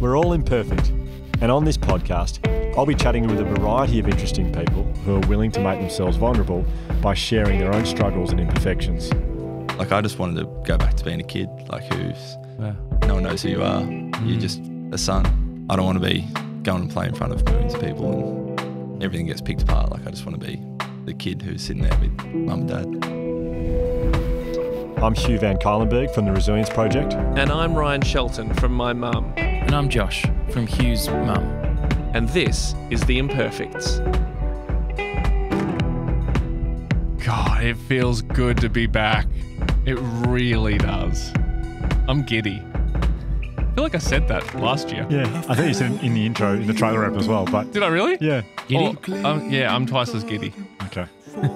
We're all imperfect, and on this podcast, I'll be chatting with a variety of interesting people who are willing to make themselves vulnerable by sharing their own struggles and imperfections. Like I just wanted to go back to being a kid, like who's Wow. no one knows who you are. You're mm. just a son. I don't want to be going and play in front of millions of people and everything gets picked apart. Like I just want to be the kid who's sitting there with mum and dad. I'm Hugh Van Cuylenburg from the Resilience Project. And I'm Ryan Shelton from My Mum. And I'm Josh from Hugh's mum. And this is The Imperfects. God, it feels good to be back. It really does. I'm giddy. I feel like I said that last year. Yeah, I think you said it in the intro, in the trailer rap as well, but Did I really? yeah. Giddy? Oh, um, yeah, I'm twice as giddy. Okay.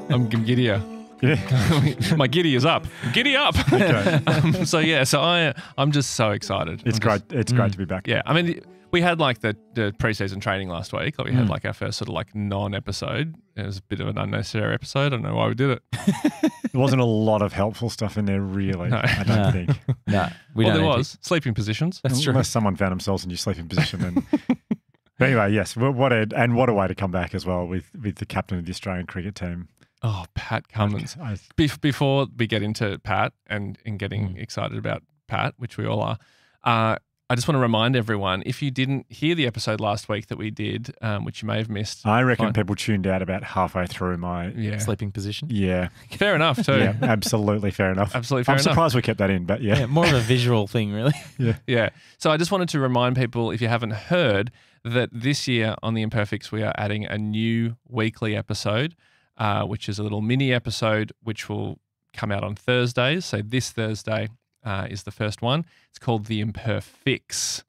I'm giddier. Yeah. My giddy is up. Giddy up. Okay. um, so yeah, so I I'm just so excited. It's I'm great. just- It's great to be back. yeah, I mean, we had like the, the preseason training last week. Like we had Mm. like our first sort of like non-episode. It was a bit of an unnecessary episode. I don't know why we did it. There wasn't a lot of helpful stuff in there, really. No. I don't No. think. No, we well, don't there need to- was sleeping positions. That's true. Unless someone found themselves in your sleeping position. Then. but anyway, yes. What what a, and what a way to come back as well with, with the captain of the Australian cricket team. Oh, Pat Cummins. I, Bef- before we get into Pat and, and getting Mm. excited about Pat, which we all are, uh, I just want to remind everyone if you didn't hear the episode last week that we did, um, which you may have missed, I reckon Fine. people tuned out about halfway through my. yeah, Sleeping position. Yeah. fair enough too. Yeah. Absolutely fair enough. Absolutely fair I'm enough. surprised we kept that in, but yeah. Yeah, more of a visual thing, really. Yeah. Yeah. So I just wanted to remind people, if you haven't heard, that this year on The Imperfects, we are adding a new weekly episode, uh, which is a little mini episode, which will come out on Thursdays. So this Thursday uh, is the first one. It's called The Imperfects.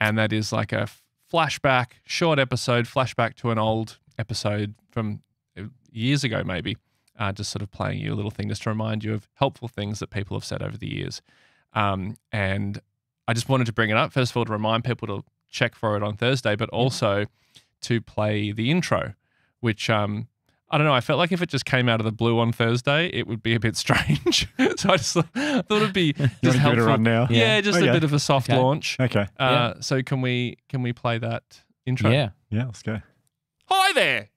And that is like a flashback, short episode, flashback to an old episode from uh, years ago, maybe. Uh, just sort of playing you a little thing just to remind you of helpful things that people have said over the years. Um, and I just wanted to bring it up, first of all, to remind people to check for it on Thursday, but also to play the intro, which um, I don't know. I felt like if it just came out of the blue on Thursday, it would be a bit strange. so I just thought it'd be just want to a helpful. run now? Yeah, Yeah. just Okay. a bit of a soft Okay. launch. Okay. Uh, So can we can we play that intro? Yeah. Yeah, let's go. Hi there.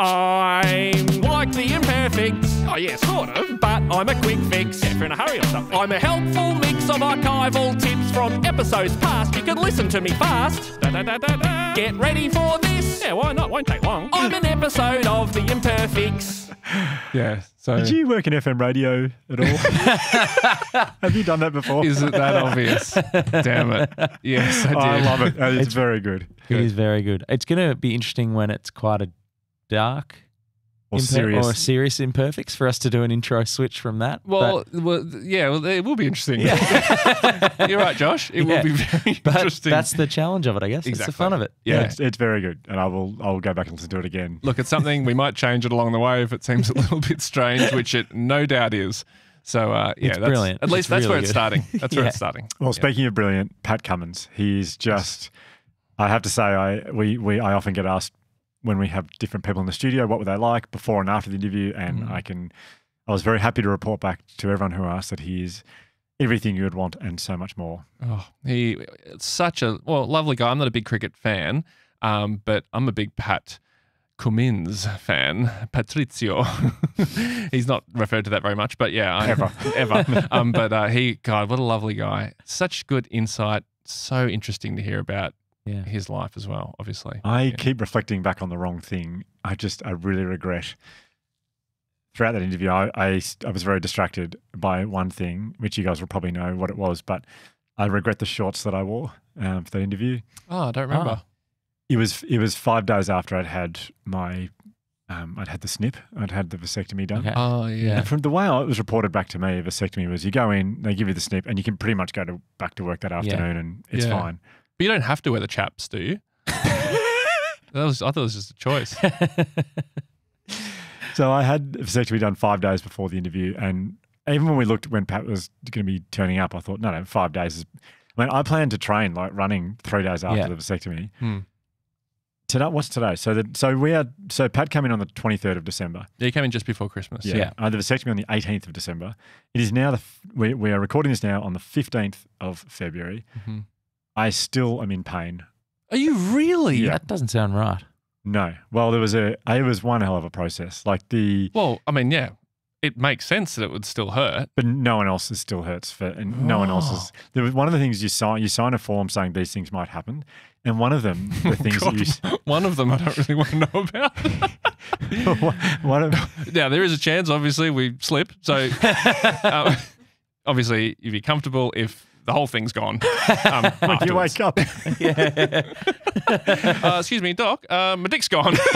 I'm like the imperfects. Oh, yeah, sort of, but I'm a quick fix. If you're in a hurry or something. I'm a helpful mix of archival tips from episodes past. You can listen to me fast. Da, da, da, da, da. Get ready for this. Yeah, why not? Won't take long. I'm an episode of the imperfects. Yeah, so. Did you work in FM radio at all? Have you done that before? Is it that obvious? Damn it. Yes, I Oh, did. I love it. Uh, It's very good. It is very good. It's going to be interesting when it's quite a dark Or imper- serious. or serious imperfects for us to do an intro switch from that. Well, well, yeah, well, it will be interesting. But- You're right, Josh. It Yeah. will be very but interesting. that's the challenge of it, I guess. It's the fun of it. yeah, yeah. It's, it's very good, and I will. I will go back and listen to it again. Look, it's something we might change it along the way if it seems a little bit strange, which it no doubt is. So, uh, yeah, It's that's, brilliant. At least It's that's where really it's starting. That's where it's starting. Well, Yeah. speaking of brilliant, Pat Cummins. He's just. I have to say, I we we I often get asked when we have different people in the studio what were they like before and after the interview, and Mm. I can. I was very happy to report back to everyone who asked that he is everything you would want and so much more. Oh, he such a well, lovely guy. I'm not a big cricket fan, um, but I'm a big Pat Cummins fan. Patrizio. He's not referred to that very much, but yeah, I, Ever. ever. Um, but uh, he, God, what a lovely guy. Such good insight. So interesting to hear about Yeah. his life as well. Obviously, I Yeah. keep reflecting back on the wrong thing. I just, I really regret. Throughout that interview, I, I, I was very distracted by one thing, which you guys will probably know what it was, but I regret the shorts that I wore um, for that interview. Oh, I don't remember. It was, it was five days after I'd had my, um, I'd had the snip, I'd had the vasectomy done. Okay. Oh, yeah. And from the way it was reported back to me, vasectomy was you go in, they give you the snip, and you can pretty much go to back to work that afternoon, and it's Yeah. fine. But you don't have to wear the chaps, do you? that was, I thought it was just a choice. So I had a vasectomy done five days before the interview, and even when we looked when Pat was going to be turning up, I thought, no, no, five days is. I mean, I planned to train like running three days after Yeah. the vasectomy. Hmm. Today, what's today? So that so we had so Pat came in on the twenty third of December. Yeah, you came in just before Christmas. Yeah. I had the vasectomy on the eighteenth of December. It is now the we, we are recording this now on the fifteenth of February. Mhm. I still am in pain. Are you really? Yeah. That doesn't sound right. No. Well, there was a it was one hell of a process. Like the Well, I mean, yeah, it makes sense that it would still hurt. but no one else is still hurts for and no one else is there was one of the things you sign you sign a form saying these things might happen. And one of them, the things that you One of them I don't really want to know about. one of yeah, there is a chance. Obviously, we slip. So, um, obviously, you'd be comfortable if the whole thing's gone. Um, when you wake up. yeah. uh, excuse me, doc. Uh, my dick's gone.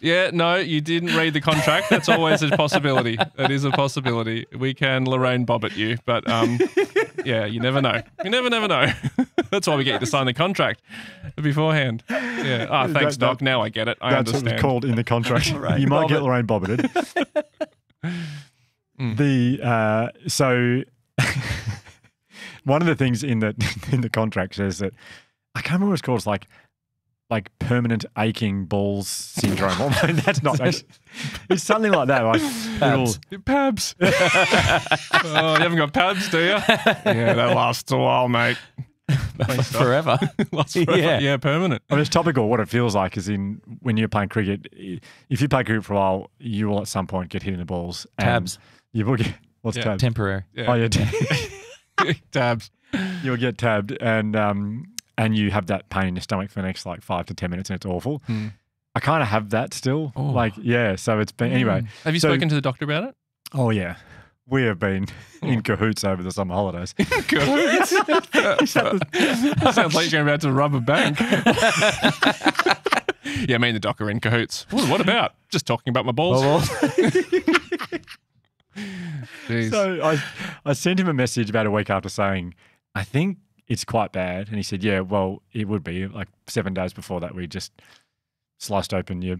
yeah, no, you didn't read the contract. That's always a possibility. That is a possibility. We can Lorraine Bobbitt you, but um, yeah, you never know. You never, never know. That's why we get you to sign the contract beforehand. Yeah. Ah, thanks, That- doc. that- now I get it. I That's what understand. it's called in the contract. Lorraine you might get Lorraine Bobbitt. Mm. The uh, so one of the things in the in the contract says that I can't remember what it's called. It's like like permanent aching balls syndrome. Or that's not. Actually, it's something like that. Like Pabs. little- Pabs. oh, you haven't got Pabs, do you? Yeah, that lasts a while, mate. Forever. Lasts forever. Yeah. yeah, permanent. I mean, it's topical. What it feels like is in when you're playing cricket. If you play cricket for a while, you will at some point get hit in the balls. and Tabs. You will get what's Yeah. tabs? Temporary. Yeah. Oh yeah. Tabs. you'll get tabbed and um and you have that pain in your stomach for the next like five to ten minutes and it's awful. Hmm. I kind of have that still. Oh. Like yeah, so it's been anyway. Have you So- spoken to the doctor about it? Oh yeah, we have been in cahoots over the summer holidays. Good. Sounds like you're about to rob a bank. yeah, me and the doc are in cahoots. Ooh, what about? Just talking about my balls. Jeez. So I I sent him a message about a week after saying I think it's quite bad, and he said yeah, well it would be like seven days before that we just sliced open your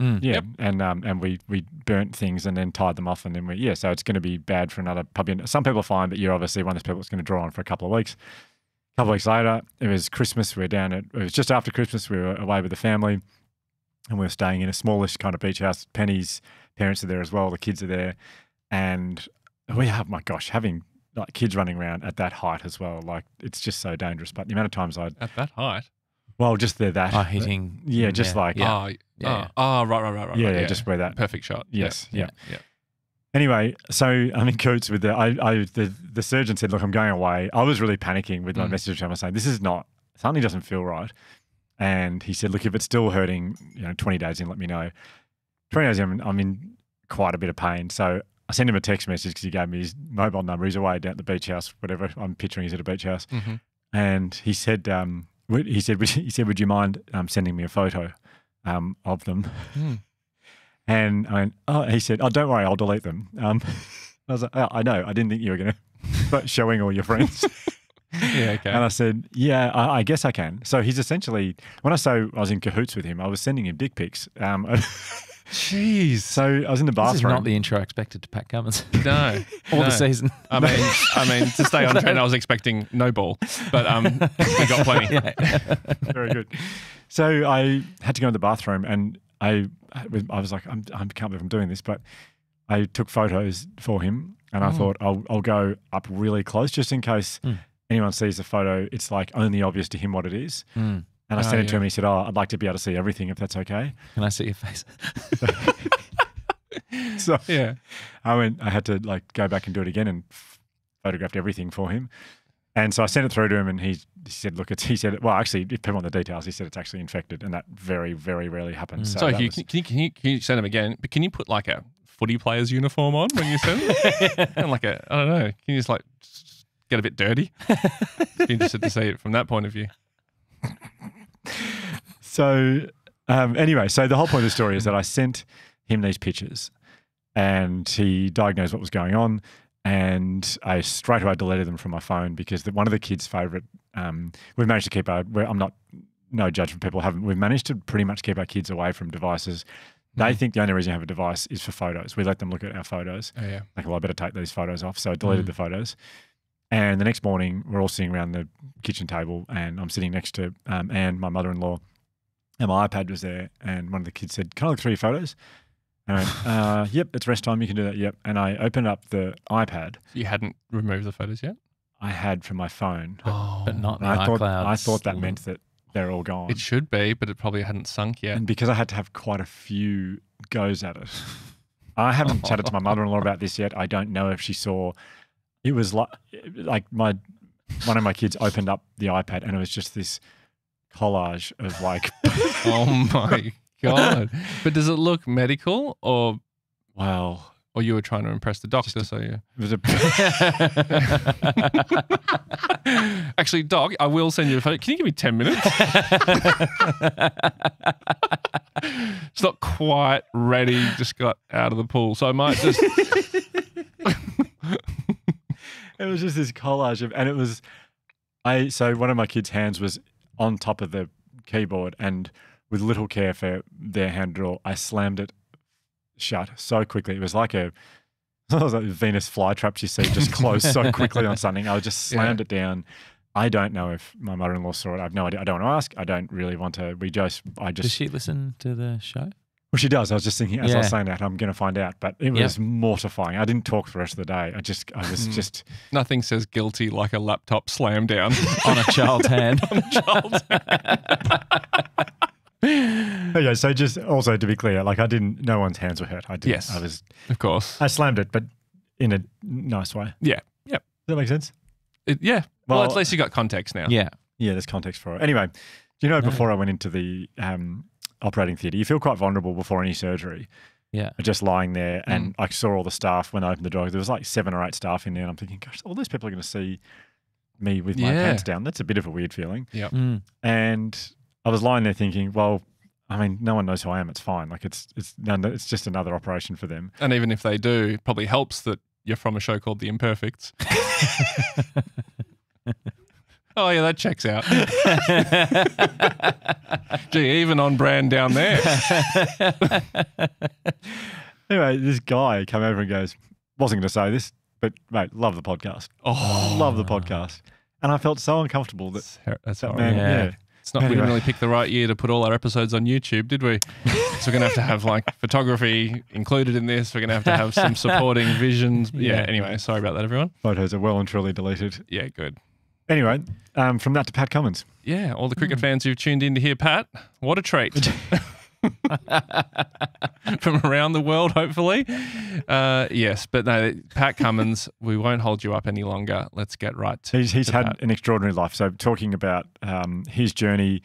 Mm. Yeah, Yep. and um, and we we burnt things and then tied them off, and then we yeah. So it's going to be bad for another probably. Some people are fine, but you're obviously one of those people that's going to draw on for a couple of weeks. A couple of weeks later, it was Christmas. We were down at. It was just after Christmas. We were away with the family, and we were staying in a smallish kind of beach house. Penny's parents are there as well. The kids are there, and we have my gosh, having like kids running around at that height as well. Like it's just so dangerous. But the amount of times I'd At that height. well, just they're that Oh, hitting. Yeah, just like- yeah. Oh, Yeah. oh, oh, right, right, right, right. yeah, right, yeah, just where that perfect shot. Yes, Yeah. yeah. yeah. Anyway, so I'm in cahoots with the. I, I the, the surgeon said, "Look, I'm going away." I was really panicking with my Mm. message to him. I was saying, "This is not something doesn't feel right." And he said, "Look, if it's still hurting, you know, 20 days in, let me know." 20 days in, I'm in quite a bit of pain. So I sent him a text message because he gave me his mobile number. He's away down at the beach house, whatever. I'm picturing he's at a beach house, hmm and he said, um, would- he said, he said, would you mind um, sending me a photo um, of them? Mm. And I went, oh, he said, oh, don't worry, I'll delete them. Um, I was like, oh, I know, I didn't think you were going to, but showing all your friends. Yeah, okay. And I said, yeah, I, I guess I can. So he's essentially, when I say I was in cahoots with him, I was sending him dick pics. Um, Jeez. so I was in the This is bathroom. not the intro I expected to Pat Cummins No. all no. the season. I mean, I mean, to stay on trend, I was expecting no ball, but um, we got plenty. yeah. Very good. So I had to go in the bathroom, and I I was like, I'm, I can't believe I'm doing this, but I took photos for him, and I Mm. thought I'll I'll go up really close just in case Mm. anyone sees the photo. It's like only obvious to him what it is. Mm. And I Oh, sent it to him. and He said, "Oh, I'd like to be able to see everything if that's okay." Can I see your face? So Yeah. I went. I had to like go back and do it again and photographed everything for him. And so I sent it through to him, and he, he said, "Look, it's." He said, "Well, actually, depending on the details, he said it's actually infected, and that very, very rarely happens." Mm. So, So, you, was- can, you, can, you, can you send him again? But can you put like a footy player's uniform on when you send it? and like a, I don't know, can you just like get a bit dirty? Be interested to see it from that point of view. So um, anyway, so the whole point of the story is that I sent him these pictures, and he diagnosed what was going on, and I straight away deleted them from my phone because the, one of the kids' favorite. Um, we've managed to keep our. I'm not no judge from people haven't. We've managed to pretty much keep our kids away from devices. They Mhm. think the only reason you have a device is for photos. We let them look at our photos. Oh, yeah. Like, well, I better take these photos off. So I deleted Mm. the photos. And the next morning, we're all sitting around the kitchen table, and I'm sitting next to um, Anne, my mother-in-law, and my iPad was there. And one of the kids said, "Can I look through your photos?" And I went, uh, "Yep, it's rest time. You can do that." Yep. And I opened up the iPad. You hadn't removed the photos yet? I had from my phone. Oh, but not And I thought iCloud. I thought that meant that they're all gone. It should be, but it probably hadn't sunk yet. And because I had to have quite a few goes at it, I haven't chatted to my mother-in-law about this yet. I don't know if she saw. It was like like my one of my kids opened up the iPad and it was just this collage of like oh my god! But does it look medical, or wow. or you were trying to impress the doctor? So you It was a actually, doc, I will send you a photo. Can you give me ten minutes? it's not quite ready. Just got out of the pool, so I might just. It was just this collage of and it was I so one of my kids' hands was on top of the keyboard and with little care for their hand draw, I slammed it shut so quickly. It was like a it was like Venus flytrap you see just close so quickly on something. I just Yeah. slammed it down. I don't know if my mother-in-law saw it. I have no idea. I don't want to ask. I don't really want to. We just, I just. Does she listen to the show? Well, she does. I was just thinking as I was saying that, I'm going to find out. But it Yeah. was mortifying. I didn't talk for the rest of the day. I just, I was Mm. just, Nothing says guilty like a laptop slam down. on a child's hand. on a Child's hand. Okay, so just also to be clear, like I didn't, no one's hands were hurt. I did. Yes. I was, of course. I slammed it, but in a nice way. Yeah. Yep. Does that make sense? It, yeah. Well, Well- at least you got context now. yeah. Yeah, there's context for it. Anyway, do you know No. before I went into the um, operating theatre, you feel quite vulnerable before any surgery. Yeah. Just lying there, Mm. and I saw all the staff when I opened the door. There was like seven or eight staff in there, and I'm thinking, gosh, all these people are going to see me with my Yeah. pants down. That's a bit of a weird feeling. Mm. And I was lying there thinking, well, I mean, no one knows who I am. It's fine. Like it's it's it's just another operation for them. And even if they do, it probably helps that you're from a show called The Imperfects. oh, yeah, that checks out. Gee, even on brand down there. Anyway, this guy came over and goes, wasn't going to say this, but mate, love the podcast. Oh, Love the podcast. And I felt so uncomfortable that That's, her- that man, Yeah. yeah. It's not, we didn't really pick the right year to put all our episodes on YouTube, did we? so we're going to have to have like photography included in this. We're going to have to have some supporting visions. Yeah. Yeah. Anyway, sorry about that, everyone. photos are well and truly deleted. Yeah, good. Anyway, um, from that to Pat Cummins. Yeah, all the cricket fans who've tuned in to hear Pat, what a treat. From around the world, hopefully. Uh, yes, but no, Pat Cummins, we won't hold you up any longer. Let's get right to He's, he's to had Pat. an extraordinary life. So, talking about um, his journey,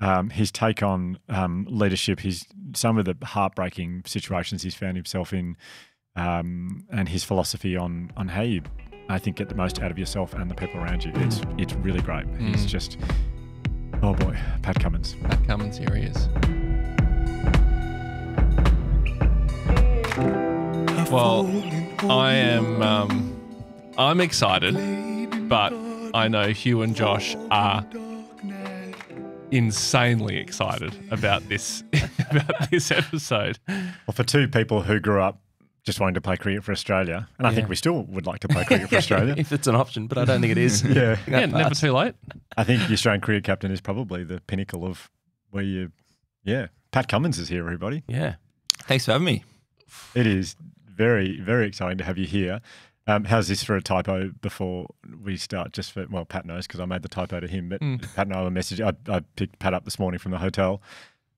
um, his take on um, leadership, his some of the heartbreaking situations he's found himself in, um, and his philosophy on on how you, I think, get the most out of yourself and the people around you. It's it's really great. He's Mm. just, oh boy, Pat Cummins. Pat Cummins, here he is. Well, I am um, I'm excited, but I know Hugh and Josh are insanely excited about this about this episode. Well, for two people who grew up just wanting to play cricket for Australia, and I think we still would like to play cricket for Australia. if it's an option, but I don't think it is. Yeah. Yeah, never too late. I think the Australian cricket captain is probably the pinnacle of where you, yeah. Pat Cummins is here, everybody. Yeah. Thanks for having me. It is very, very exciting to have you here. Um, how's this for a typo before we start? Just for, well, Pat knows because I made the typo to him, but Mm. Pat and I were messaging. I, I picked Pat up this morning from the hotel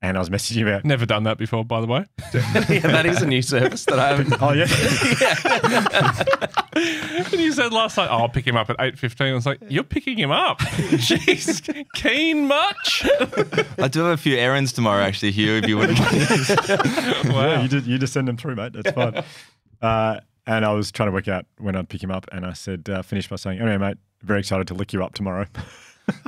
and I was messaging about, Never done that before, by the way. yeah, that is a new service that I haven't. oh, yeah. and you said last night, oh, I'll pick him up at 8.15. I was like, you're picking him up? Jeez, keen much? I do have a few errands tomorrow, actually, Hugh, if you wouldn't mind. Yeah, you, just, you just send them through, mate. That's fine. uh, and I was trying to work out when I'd pick him up, and I said, uh, finish by saying, anyway, mate, very excited to lick you up tomorrow.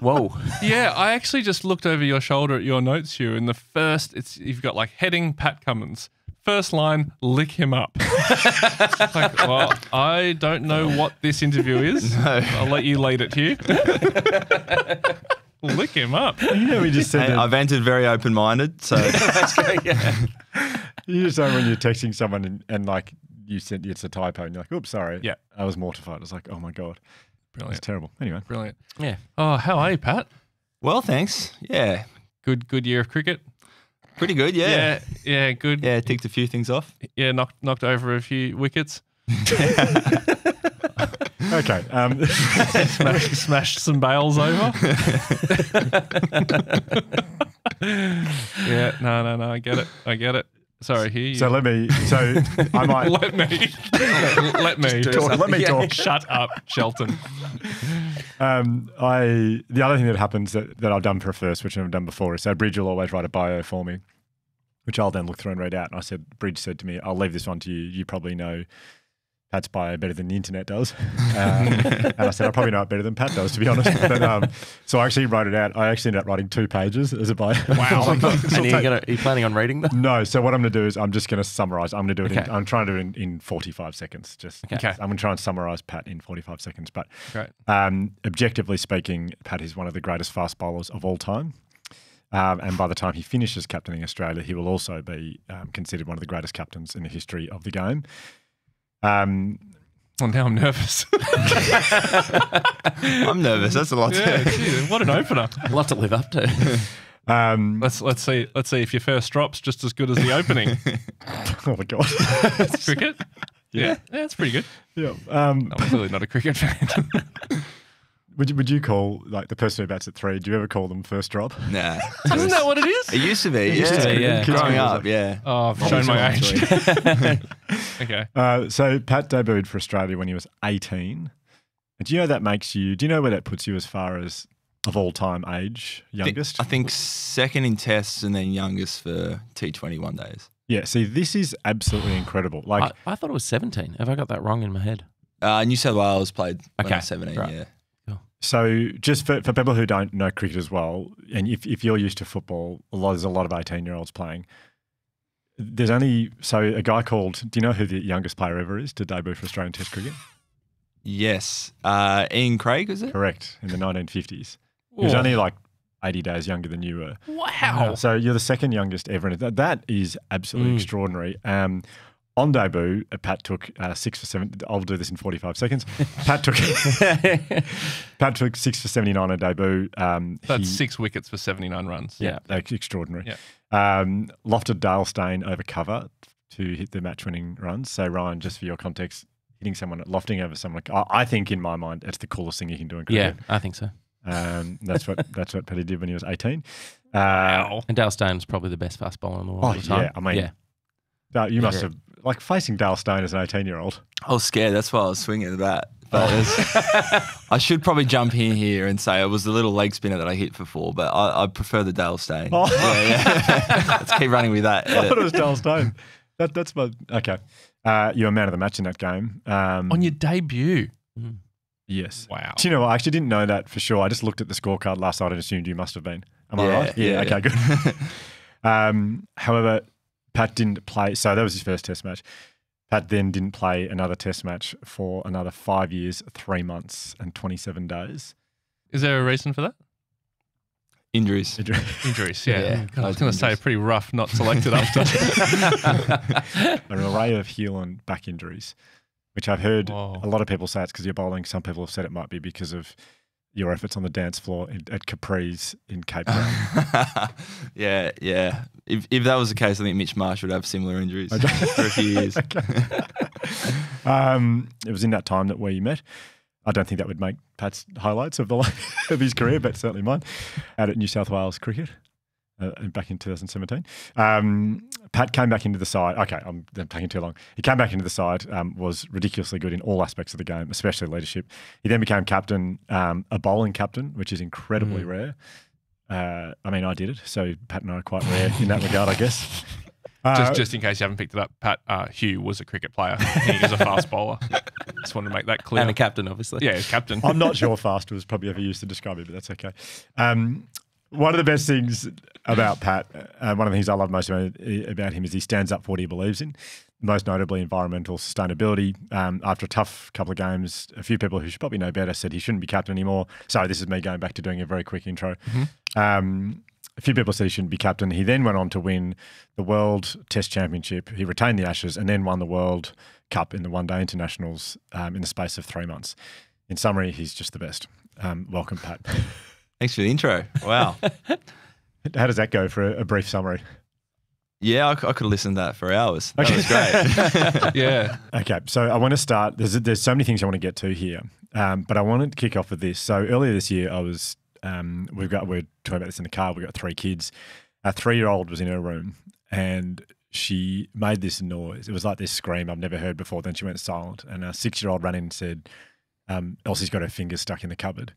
Whoa. Yeah, I actually just looked over your shoulder at your notes, Hugh, and the first, it's you've got like heading Pat Cummins. First line, lick him up. like, well, I don't know what this interview is. I'll let you lead it, Hugh. lick him up. you know, we just said Hey, that- I've entered very open minded, so That's great. Yeah. You just know when you're texting someone and, and like you said it's a typo and you're like, oops, sorry. Yeah. I was mortified. I was like, oh my God, it's terrible. Anyway, Brilliant. Yeah. Oh, how are you, Pat? well, thanks. Yeah, Good good year of cricket. pretty good. Yeah, Yeah, yeah, good. yeah, ticked a few things off. Yeah, knocked knocked over a few wickets. Okay. Um, Smashed, smashed some bails over. yeah, no, no, no. I get it. I get it. Sorry, here you. so let me. So I might. let me. let me. talk, let me talk. Shut up, Shelton. Um, I the other thing that happens that, that I've done for a first, which I've done before, is so Bridge will always write a bio for me, which I'll then look through and read out. And I said, Bridge said to me, "I'll leave this one to you. You probably know Pat's bio better than the internet does." Um, and I said, "I probably know it better than Pat does, to be honest." But, um, so I actually wrote it out. I actually ended up writing two pages as a bio. Wow. and are you, gonna, are you planning on reading them? No, so what I'm going to do is I'm just going to summarize. I'm going to do it. In, I'm trying to do it in, in 45 seconds. Just Okay. I'm going to try and summarize Pat in 45 seconds. But Great. um, objectively speaking, Pat is one of the greatest fast bowlers of all time. Um, and by the time he finishes captaining Australia, he will also be um, considered one of the greatest captains in the history of the game. Um, Well, now I'm nervous. I'm nervous. That's a lot. yeah, To... geez, what an opener. A lot to live up to. um, Let's let's see let's see if your first drop's just as good as the opening. oh my god! cricket. Yeah, yeah, that's pretty good. yeah. Um, I'm clearly not a cricket fan. would you would you call like the person who bats at three? Do you ever call them first drop? Nah. Isn't that what it is? It used to be. used yeah. to be, yeah. Growing Kids up, yeah. Oh, I've shown my age. okay. Uh, so Pat debuted for Australia when he was 18. And do you know that makes you? Do you know where that puts you as far as of all time age I think- youngest? I think second in tests and then youngest for T21 days. Yeah. See, this is absolutely incredible. Like, I, I thought it was 17. Have I got that wrong in my head? Uh, New South Wales played when I Okay, was 17, right. yeah. So just for, for people who don't know cricket as well, and if, if you're used to football, a lot, there's a lot of 18 year olds playing. There's only so a guy called. Do you know who the youngest player ever is to debut for Australian Test cricket? Yes. Uh, Ian Craig, was it? Correct, in the 1950s. He was only like 80 days younger than you were. Wow. So you're the second youngest ever. And that, that is absolutely Mm. extraordinary. Um, on debut, uh, Pat took uh, six for seven. I'll do this in 45 seconds. Pat took Pat took six for 79 on debut. Um, That's he- six wickets for 79 runs. Yeah, like, extraordinary. Yeah. Um, lofted Dale Steyn over cover to hit the match-winning runs. So Ryan, just for your context, hitting someone, lofting over someone. I, I think in my mind, it's the coolest thing you can do in cricket. yeah, cricket. I think so. Um, that's what that's what Paddy did when he was 18. Uh, Wow. And Dale Steyn's probably the best fast bowler in the world Oh, at the time. yeah, I mean, yeah. Dale, you must have like facing Dale Steyn as an 18 year old. I was scared. That's why I was swinging the bat. But it's- I should probably jump in here and say it was the little leg spinner that I hit for four, but I, I prefer the Dale Steyn. Oh. Yeah, yeah. Let's keep running with that. I thought it was Dale Stone. That, that's my okay. Uh, you were a man of the match in that game. Um, On your debut. yes. Wow. Do you know what? I actually didn't know that for sure. I just looked at the scorecard last night and assumed you must have been. Am I Yeah, right? yeah, okay, good. um, however, Pat didn't play. So that was his first test match. Pat then didn't play another test match for another five years, three months, and 27 days. Is there a reason for that? Injuries. Injuries, yeah. Yeah, God, I was going to say pretty rough, not selected after. An array of heel and back injuries, which I've heard Whoa. a lot of people say it's because you're bowling. Some people have said it might be because of your efforts on the dance floor in, at Capri's in Cape Town. yeah, yeah. If, if that was the case, I think Mitch Marsh would have similar injuries Okay. for a few years. um, it was in that time that we met. I don't think that would make Pat's highlights of the of his career, but certainly mine. Out at New South Wales Cricket, uh, back in 2017. Um, Pat came back into the side. Okay, I'm, I'm taking too long. He came back into the side. Um, was ridiculously good in all aspects of the game, especially leadership. He then became captain, um, a bowling captain, which is incredibly rare. Uh, I mean, I did it, so Pat and I are quite rare in that regard, I guess. Uh, just, just in case you haven't picked it up, Pat uh, Hugh was a cricket player. He is a fast bowler. Just wanted to make that clear. And a captain, obviously. yeah, captain. I'm not sure fast was probably ever used to describe it, but that's okay. One of the best things about Pat, uh, one of the things I love most about, him is he stands up for what he believes in, most notably environmental sustainability. Um, after a tough couple of games, a few people who should probably know better said he shouldn't be captain anymore. Sorry, this is me going back to doing a very quick intro. Um, a few people said he shouldn't be captain. He then went on to win the World Test Championship. He retained the Ashes and then won the World Cup in the One Day Internationals um, in the space of three months. In summary, he's just the best. Um, welcome, Pat. Thanks for the intro. Wow. How does that go for a, a brief summary? Yeah, I could have listened to that for hours. That Okay. was great. Yeah. Okay, so I want to start. There's there's so many things I want to get to here, um, but I wanted to kick off with this. So earlier this year, I was um, we've got we're talking about this in the car. We've got three kids. Our three year old was in her room and she made this noise. It was like this scream I've never heard before. Then she went silent, and our six year old ran in and said, um, "Elsie's got her fingers stuck in the cupboard."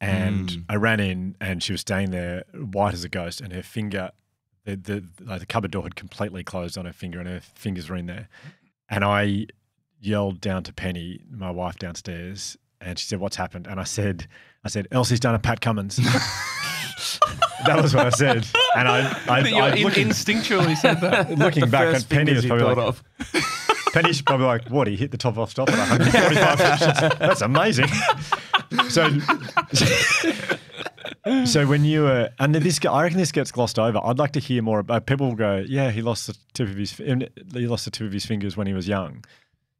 And Mm. I ran in, and she was staying there, white as a ghost, and her finger, the the like the cupboard door had completely closed on her finger, and her fingers were in there. And I yelled down to Penny, my wife downstairs, and she said, "What's happened?" And I said, "I said Elsie's done a Pat Cummins." that was what I said, and I, I, I in- looking, instinctually said that. looking back, Penny was probably thought like, of. Penny's probably like, "What? He hit the top off stop at 145 pitches. That's amazing." so, so when you were, and this, I reckon this gets glossed over. I'd like to hear more about. People go, "Yeah, he lost the tip of his, he lost the tip of his fingers when he was young."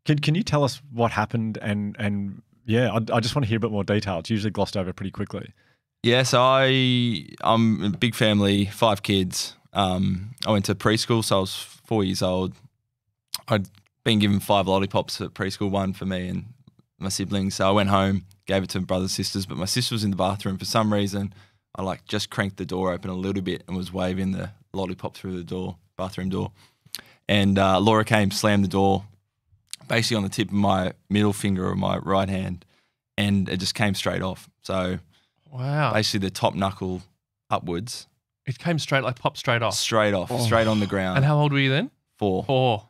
Can Can you tell us what happened? And and yeah, I, I just want to hear a bit more detail. It's usually glossed over pretty quickly. Yes, I I'm a big family, five kids. Um, I went to preschool, so I was four years old. I'd been given five lollipops at preschool, one for me and my siblings. So I went home, gave it to my brothers and sisters, but my sister was in the bathroom for some reason. I like just cranked the door open a little bit and was waving the lollipop through the door, bathroom door. And uh, Laura came, slammed the door, basically on the tip of my middle finger of my right hand, and it just came straight off. So Wow. basically the top knuckle upwards, It came straight, like popped straight off. straight off, straight on the ground. And how old were you then? four. Four.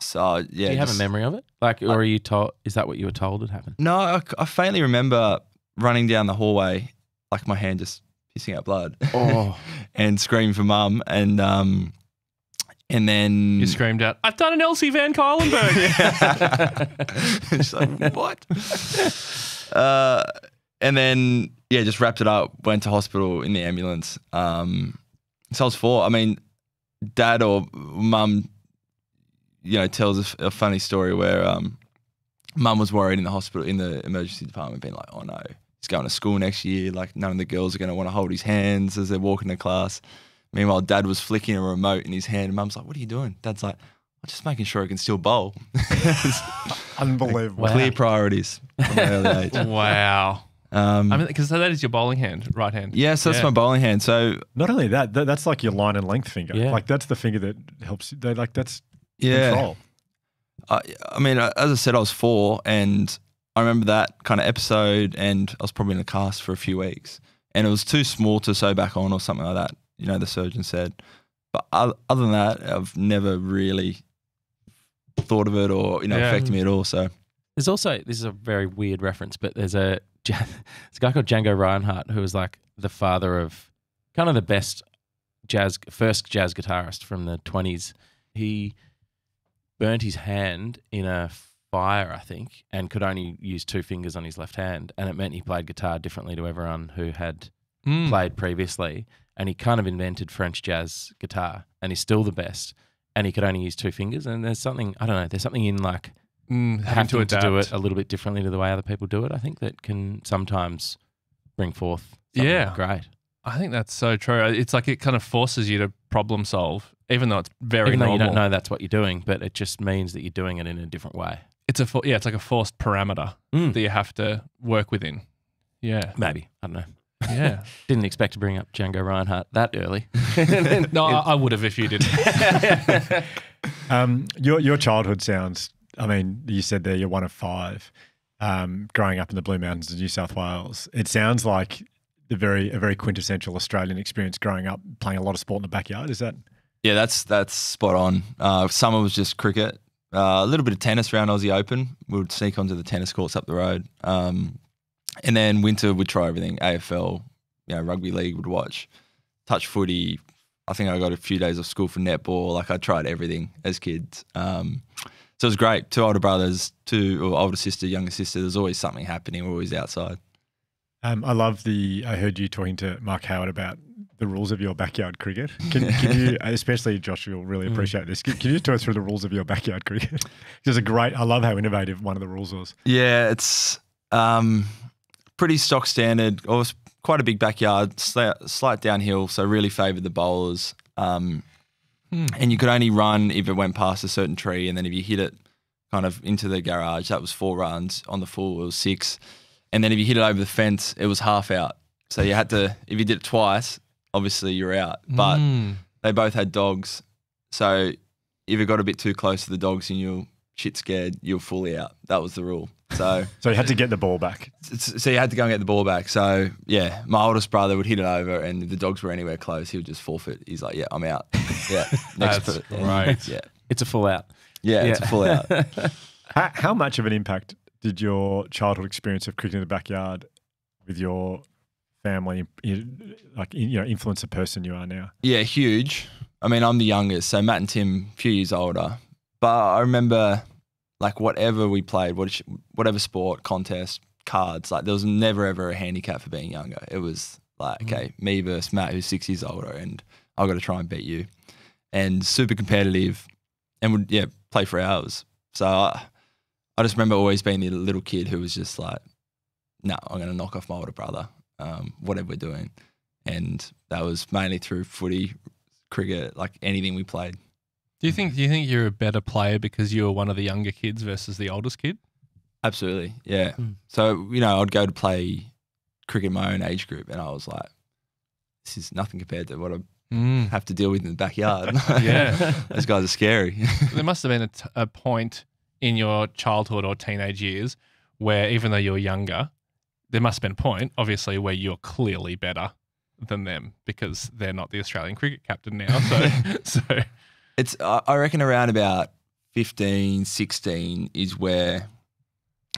So yeah, Do you have a memory of it? Like, or are you told? Is that what you were told had happened? No, I, I faintly remember running down the hallway, like my hand just pissing out blood, Oh, and screaming for mum, and um, and then You screamed out, I've done an Elsie Van Cuylenburg. She's like, what? uh, and then yeah, just wrapped it up. Went to hospital in the ambulance. Um, so I was four. I mean, dad or mum, you know, tells a funny story where um, mum was worried in the hospital in the emergency department, being like, "Oh no, he's going to school next year. Like none of the girls are going to want to hold his hands as they're walking to class." Meanwhile, dad was flicking a remote in his hand, and mum's like, "What are you doing?" Dad's like, "I'm just making sure I can still bowl." Unbelievable. Wow. Clear priorities from an early age. wow. Um, I mean, because so that is your bowling hand, right hand. yeah, so that's my bowling hand. So Not only that, that, that's like your line and length finger. Yeah. Like that's the finger that helps. you. They like that's yeah, control. I, I mean, uh, as I said, I was four, and I remember that kind of episode, and I was probably in the cast for a few weeks, and it was too small to sew back on or something like that. You know, the surgeon said. But other than that, I've never really thought of it or you know Yeah. affected me at all. So There's also this is a very weird reference, but there's a Ja- there's a guy called Django Reinhardt who was like the father of kind of the best jazz first jazz guitarist from the 20s. He burnt his hand in a fire, I think, and could only use two fingers on his left hand, and it meant he played guitar differently to everyone who had Mm. played previously. And he kind of invented French jazz guitar, and he's still the best. And he could only use two fingers. And there's something I don't know. There's something in like Mm, having to to, do it a little bit differently to the way other people do it. I think that can sometimes bring forth something Yeah. great. I think that's so true. It's like it kind of forces you to problem solve, even though it's very Even though normal. you don't know that's what you're doing, but it just means that you're doing it in a different way. It's a fo- yeah, it's like a forced parameter Mm. that you have to work within. Yeah, Maybe I don't know. yeah. Didn't expect to bring up Django Reinhardt that early. no, I, I would have if you didn't. Um, your your childhood sounds. I mean, you said there you're one of five. Um, growing up in the Blue Mountains of New South Wales, it sounds like the very a very quintessential Australian experience. Growing up playing a lot of sport in the backyard. Is that? yeah, that's that's spot on. Uh, summer was just cricket. Uh, a little bit of tennis around Aussie Open. We would sneak onto the tennis courts up the road. Um, and then winter we'd try everything. AFL, you know, rugby league would watch, touch footy. I think I got a few days of school for netball. Like I tried everything as kids. Um, so it was great. Two older brothers, two or older sister, younger sister. There's always something happening. We're always outside. Um, I love the. I heard you talking to Mark Howard about the rules of your backyard cricket. Can, can you, especially Josh, you'll really Mm. appreciate this. Can, can you talk us through the rules of your backyard cricket? It's a great. I love how innovative one of the rules was. Yeah, it's um, pretty stock standard. It was quite a big backyard, slight, slight downhill, so really favoured the bowlers. Um, Hmm. and you could only run if it went past a certain tree, and then if you hit it kind of into the garage, that was four runs. On the full, it was six, and then if you hit it over the fence, it was half out. So you had to, if you did it twice, obviously you're out. But Mm. they both had dogs, so if it got a bit too close to the dogs and you're shit scared, you're fully out. That was the rule. So. So you had to get the ball back. So you had to go and get the ball back. So yeah, my oldest brother would hit it over, and if the dogs were anywhere close, he would just forfeit. He's like, "Yeah, I'm out." Yeah, next That's per- great. Yeah, It's a full out. yeah, it's a full out. How, how much of an impact did your childhood experience of cricket in the backyard with your family, like you know, influence the person you are now? Yeah, huge. I mean, I'm the youngest, so Matt and Tim, a few years older. But I remember, like, whatever we played, what- whatever sport, contest, cards, like, there was never ever a handicap for being younger. It was like, mm-hmm. okay, me versus Matt, who's six years older, and I've got to try and beat you. And super competitive, and would, yeah, play for hours. So I, I just remember always being the little kid who was just like, no, I'm going to knock off my older brother, um, whatever we're doing. And that was mainly through footy, cricket, like anything we played. Do you think do you think you're a better player because you were one of the younger kids versus the oldest kid? Absolutely. Yeah. Mm. So, you know, I'd go to play cricket in my own age group and I was like, this is nothing compared to what I Mm. have to deal with in the backyard. Yeah. Those guys are scary. there must have been a, t- a point in your childhood or teenage years where even though you're younger, there must have been a point, obviously, where you're clearly better than them because they're not the Australian cricket captain now. So, so it's, I reckon around about 15, 16 is where,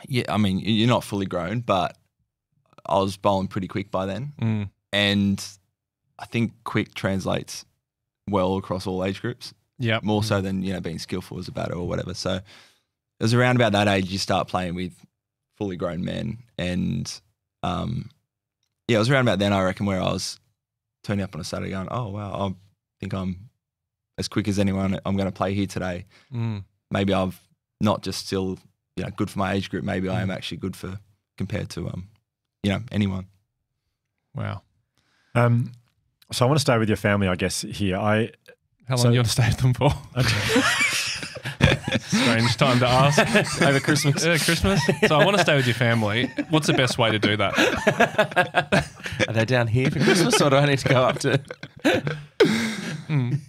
yeah, I mean, you're not fully grown, but I was bowling pretty quick by then. mm, And I think quick translates well across all age groups. yeah, more so than you know being skillful as a batter or whatever. So it was around about that age you start playing with fully grown men, and um, yeah, it was around about then I reckon where I was turning up on a Saturday going, oh wow, I think I'm as quick as anyone. I'm going to play here today. Mm. Maybe I've not just still you know good for my age group. Maybe I am Mm. actually good for compared to um you know anyone. Wow. Um, so I want to stay with your family, I guess. Here, I How long So- do you want to stay with them for? Strange time to ask. Over Christmas. Yeah, Christmas. So I want to stay with your family. What's the best way to do that? Are they down here for Christmas or do I need to go up to? Mm.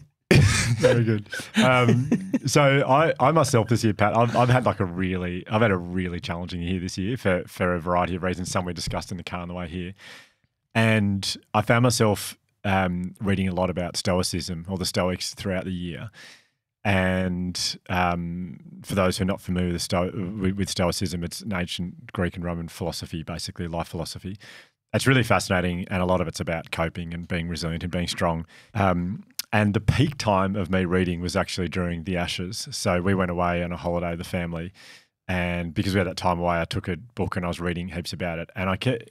Very good. Um, so I, I myself this year, Pat, I've, I've had like a really, I've had a really challenging year this year for for a variety of reasons. Some we discussed in the car on the way here, and I found myself um, reading a lot about Stoicism or the Stoics throughout the year. And um, for those who are not familiar with, Sto- with, Stoicism, it's an ancient Greek and Roman philosophy, basically life philosophy. It's really fascinating, and a lot of it's about coping and being resilient and being strong. Um, and the peak time of me reading was actually during the Ashes. So we went away on a holiday, the family, and because we had that time away, I took a book and I was reading heaps about it. And I kept,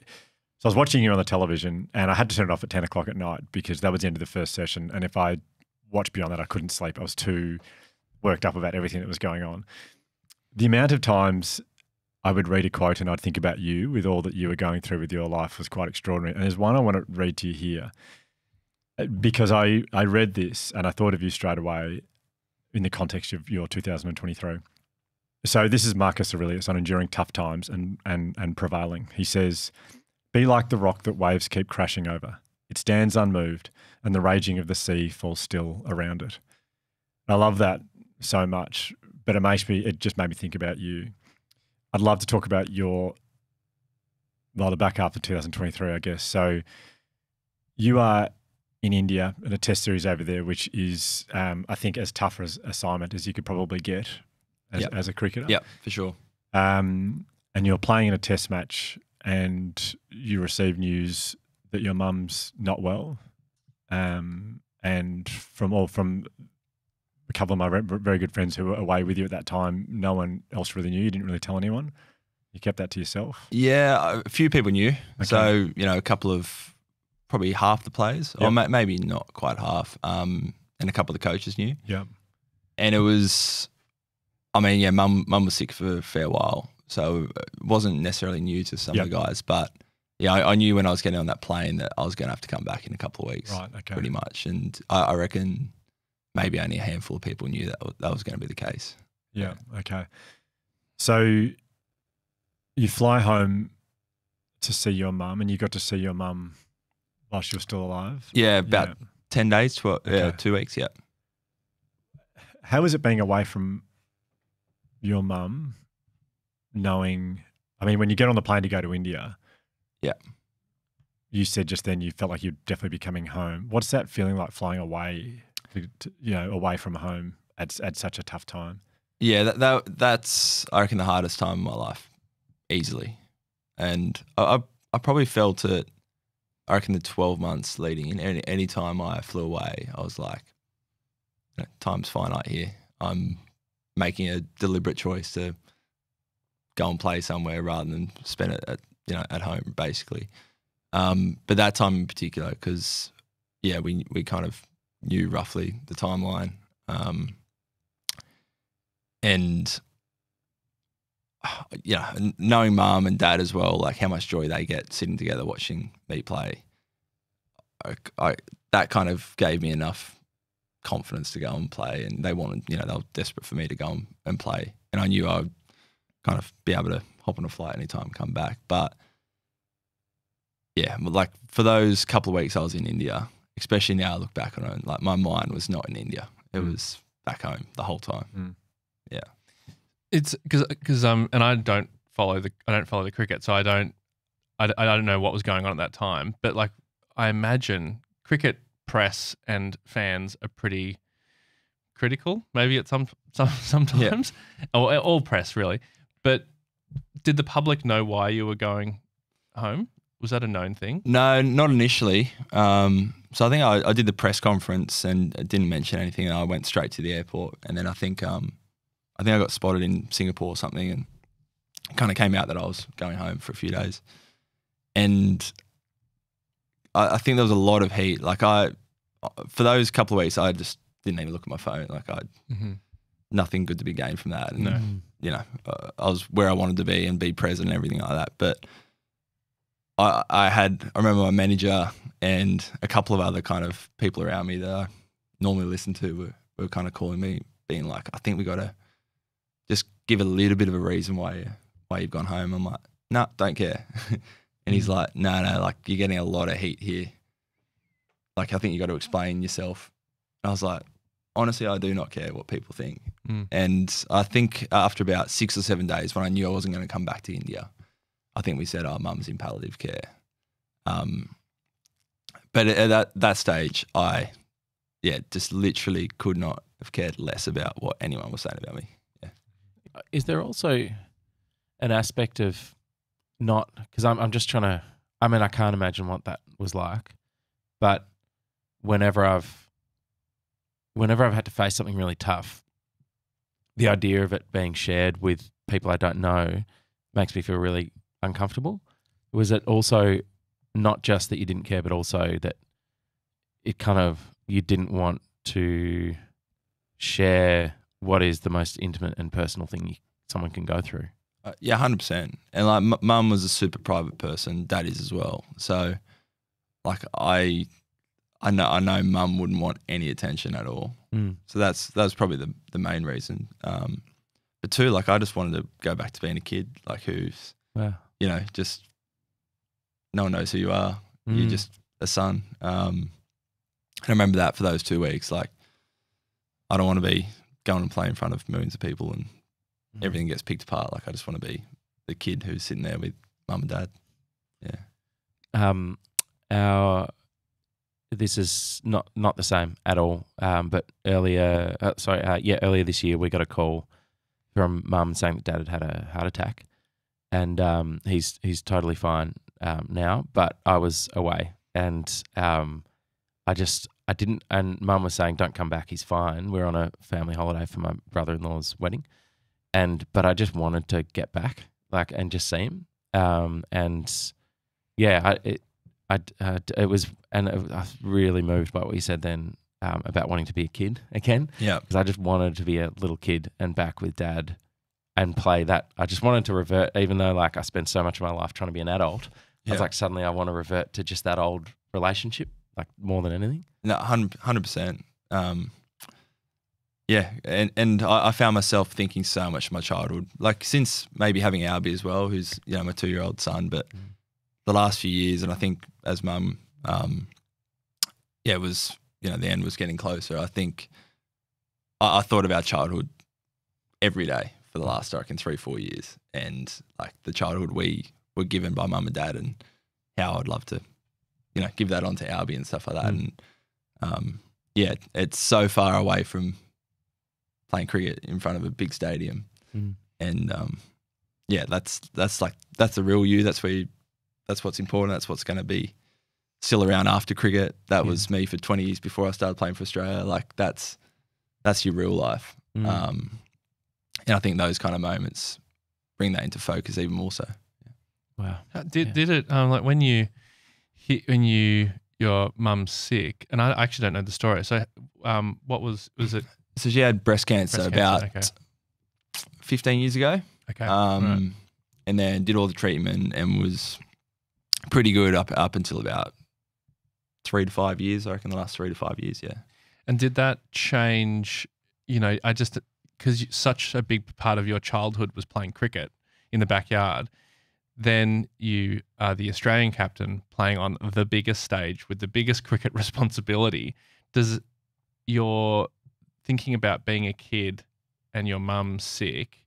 so I was watching it on the television, and I had to turn it off at ten o'clock at night because that was the end of the first session. And if I watched beyond that, I couldn't sleep. I was too worked up about everything that was going on. The amount of times I would read a quote and I'd think about you with all that you were going through with your life was quite extraordinary. And there's one I want to read to you here uh, because I, I read this and I thought of you straight away in the context of your 2023. So this is Marcus Aurelius on enduring tough times and, and, and prevailing. He says, Be like the rock that waves keep crashing over. It stands unmoved, and the raging of the sea falls still around it. I love that so much, but it makes me, it just made me think about you. I'd love to talk about your, well, the back half of 2023, I guess. So you are in India in a test series over there, which is, um, I think, as tough as assignment as you could probably get as, Yep. as a cricketer. Yeah, for sure. Um, and you're playing in a test match and you receive news that your mum's not well. Um, and from all from a couple of my re- very good friends who were away with you at that time, no one else really knew. You didn't really tell anyone. You kept that to yourself. Yeah, a few people knew. So, you know, a couple of probably half the players, or ma- maybe not quite half, um, and a couple of the coaches knew. Yeah. And it was, I mean, yeah, mum, mum was sick for a fair while. So it wasn't necessarily new to some of the guys. But yeah, I, I knew when I was getting on that plane that I was going to have to come back in a couple of weeks, Right. Okay. pretty much. And I, I reckon maybe only a handful of people knew that that was going to be the case. Yeah. Okay. So you fly home to see your mum, and you got to see your mum while she was still alive. Yeah, about Yeah. ten days, tw- yeah, two weeks. Yeah. How is it being away from your mum, knowing? I mean, when you get on the plane to go to India, Yeah. you said just then you felt like you'd definitely be coming home. What's that feeling like flying away, to, to, you know, away from home at at such a tough time? Yeah, that, that that's I reckon the hardest time in my life, easily, and I I, I probably felt it. I reckon the twelve months leading in, any any time I flew away, I was like, you know, time's finite here. I'm making a deliberate choice to go and play somewhere rather than spend it at you know at home, basically. Um, but that time in particular, because yeah, we we kind of knew roughly the timeline. Um, and yeah, and knowing mum and dad as well, like how much joy they get sitting together watching me play, I, I, that kind of gave me enough confidence to go and play. And they wanted, you know, they were desperate for me to go and, and play, and I knew I would kind of be able to hop on a flight anytime, come back. But yeah, like for those couple of weeks I was in India, especially now I look back on it, like my mind was not in India; it Mm. was back home the whole time. Yeah. It's because because um and I don't follow the I don't follow the cricket, so I don't I, I don't know what was going on at that time. But like I imagine cricket press and fans are pretty critical, maybe at some some sometimes, or all press really. But did the public know why you were going home? Was that a known thing? No, not initially. Um, so I think I, I did the press conference and I didn't mention anything. And I went straight to the airport, and then I think um, I think I got spotted in Singapore or something, and kind of came out that I was going home for a few days. And I, I think there was a lot of heat. Like I, for those couple of weeks, I just didn't even look at my phone. Like I, Mm-hmm. nothing good to be gained from that. And No. You know, uh, I was where I wanted to be and be present and everything like that. But I, I had, I remember my manager and a couple of other kind of people around me that I normally listen to were, were kind of calling me, being like, I think we got to just give a little bit of a reason why, why you've gone home. I'm like, no, don't care. and he's like, no, no, like you're getting a lot of heat here. Like, I think you got to explain yourself. And I was like, honestly, I do not care what people think. Mm. And I think after about six or seven days, when I knew I wasn't going to come back to India, I think we said, "Oh, mum's in palliative care." Um, but at that that stage, I, yeah, just literally could not have cared less about what anyone was saying about me. Is there also an aspect of not because I'm I'm just trying to I mean I can't imagine what that was like, but whenever I've whenever I've had to face something really tough, the idea of it being shared with people I don't know makes me feel really uncomfortable. Was it also not just that you didn't care, but also that it kind of you didn't want to share what is the most intimate and personal thing someone can go through? Uh, yeah, hundred percent. And like, m- mum was a super private person. Dad is as well. So, like, I, I know, I know, mum wouldn't want any attention at all. Mm. So that's that's probably the the main reason. Um, but two, like, I just wanted to go back to being a kid, like who's Wow. you know just no one knows who you are. You're Mm. just a son. Um, and I remember that for those two weeks. Like, I don't want to be going and play in front of millions of people and Mm. everything gets picked apart. Like I just want to be the kid who's sitting there with mum and dad. Yeah. Um, our this is not not the same at all. Um, but earlier, uh, sorry, uh, yeah, earlier this year we got a call from mum saying that dad had had a heart attack, and um, he's he's totally fine um, now. But I was away, and um, I just I didn't. And mum was saying, "Don't come back. He's fine. We're on a family holiday for my brother-in-law's wedding." And but I just wanted to get back, like, and just see him. Um, and yeah, I, it, I, uh, it was, and I was really moved by what you said then um, about wanting to be a kid again, Yeah. because I just wanted to be a little kid and back with dad and play that. I just wanted to revert, even though like I spent so much of my life trying to be an adult. I Yeah. was like, suddenly I want to revert to just that old relationship, like more than anything. No, hundred percent. Um, yeah, and and I, I found myself thinking so much of my childhood, like since maybe having Albie as well, who's you know my two year old son, but Mm. The last few years, and I think as mum, um, yeah, it was you know the end was getting closer. I think I, I thought about childhood every day for the last I reckon three four years, and like the childhood we were given by mum and dad, and how I'd love to, you know, give that on to Albie and stuff like that, Mm. and um, yeah, it's so far away from playing cricket in front of a big stadium, Mm. and um, yeah, that's that's like that's the real you. That's where you, that's what's important. That's what's going to be still around after cricket. That Yeah. was me for twenty years before I started playing for Australia. Like that's that's your real life, Mm. um, and I think those kind of moments bring that into focus even more so. wow. Did Yeah. did it um, like when you hit, when you your mum's sick, and I actually don't know the story. So, um, what was was it? So she had breast cancer Breast about cancer, fifteen years ago. Okay, um, right. and then did all the treatment and was pretty good up up until about three to five years. I reckon the last three to five years. Yeah. And did that change? You know, I just because such a big part of your childhood was playing cricket in the backyard. Then you are the Australian captain playing on the biggest stage with the biggest cricket responsibility. Does your thinking about being a kid and your mum's sick,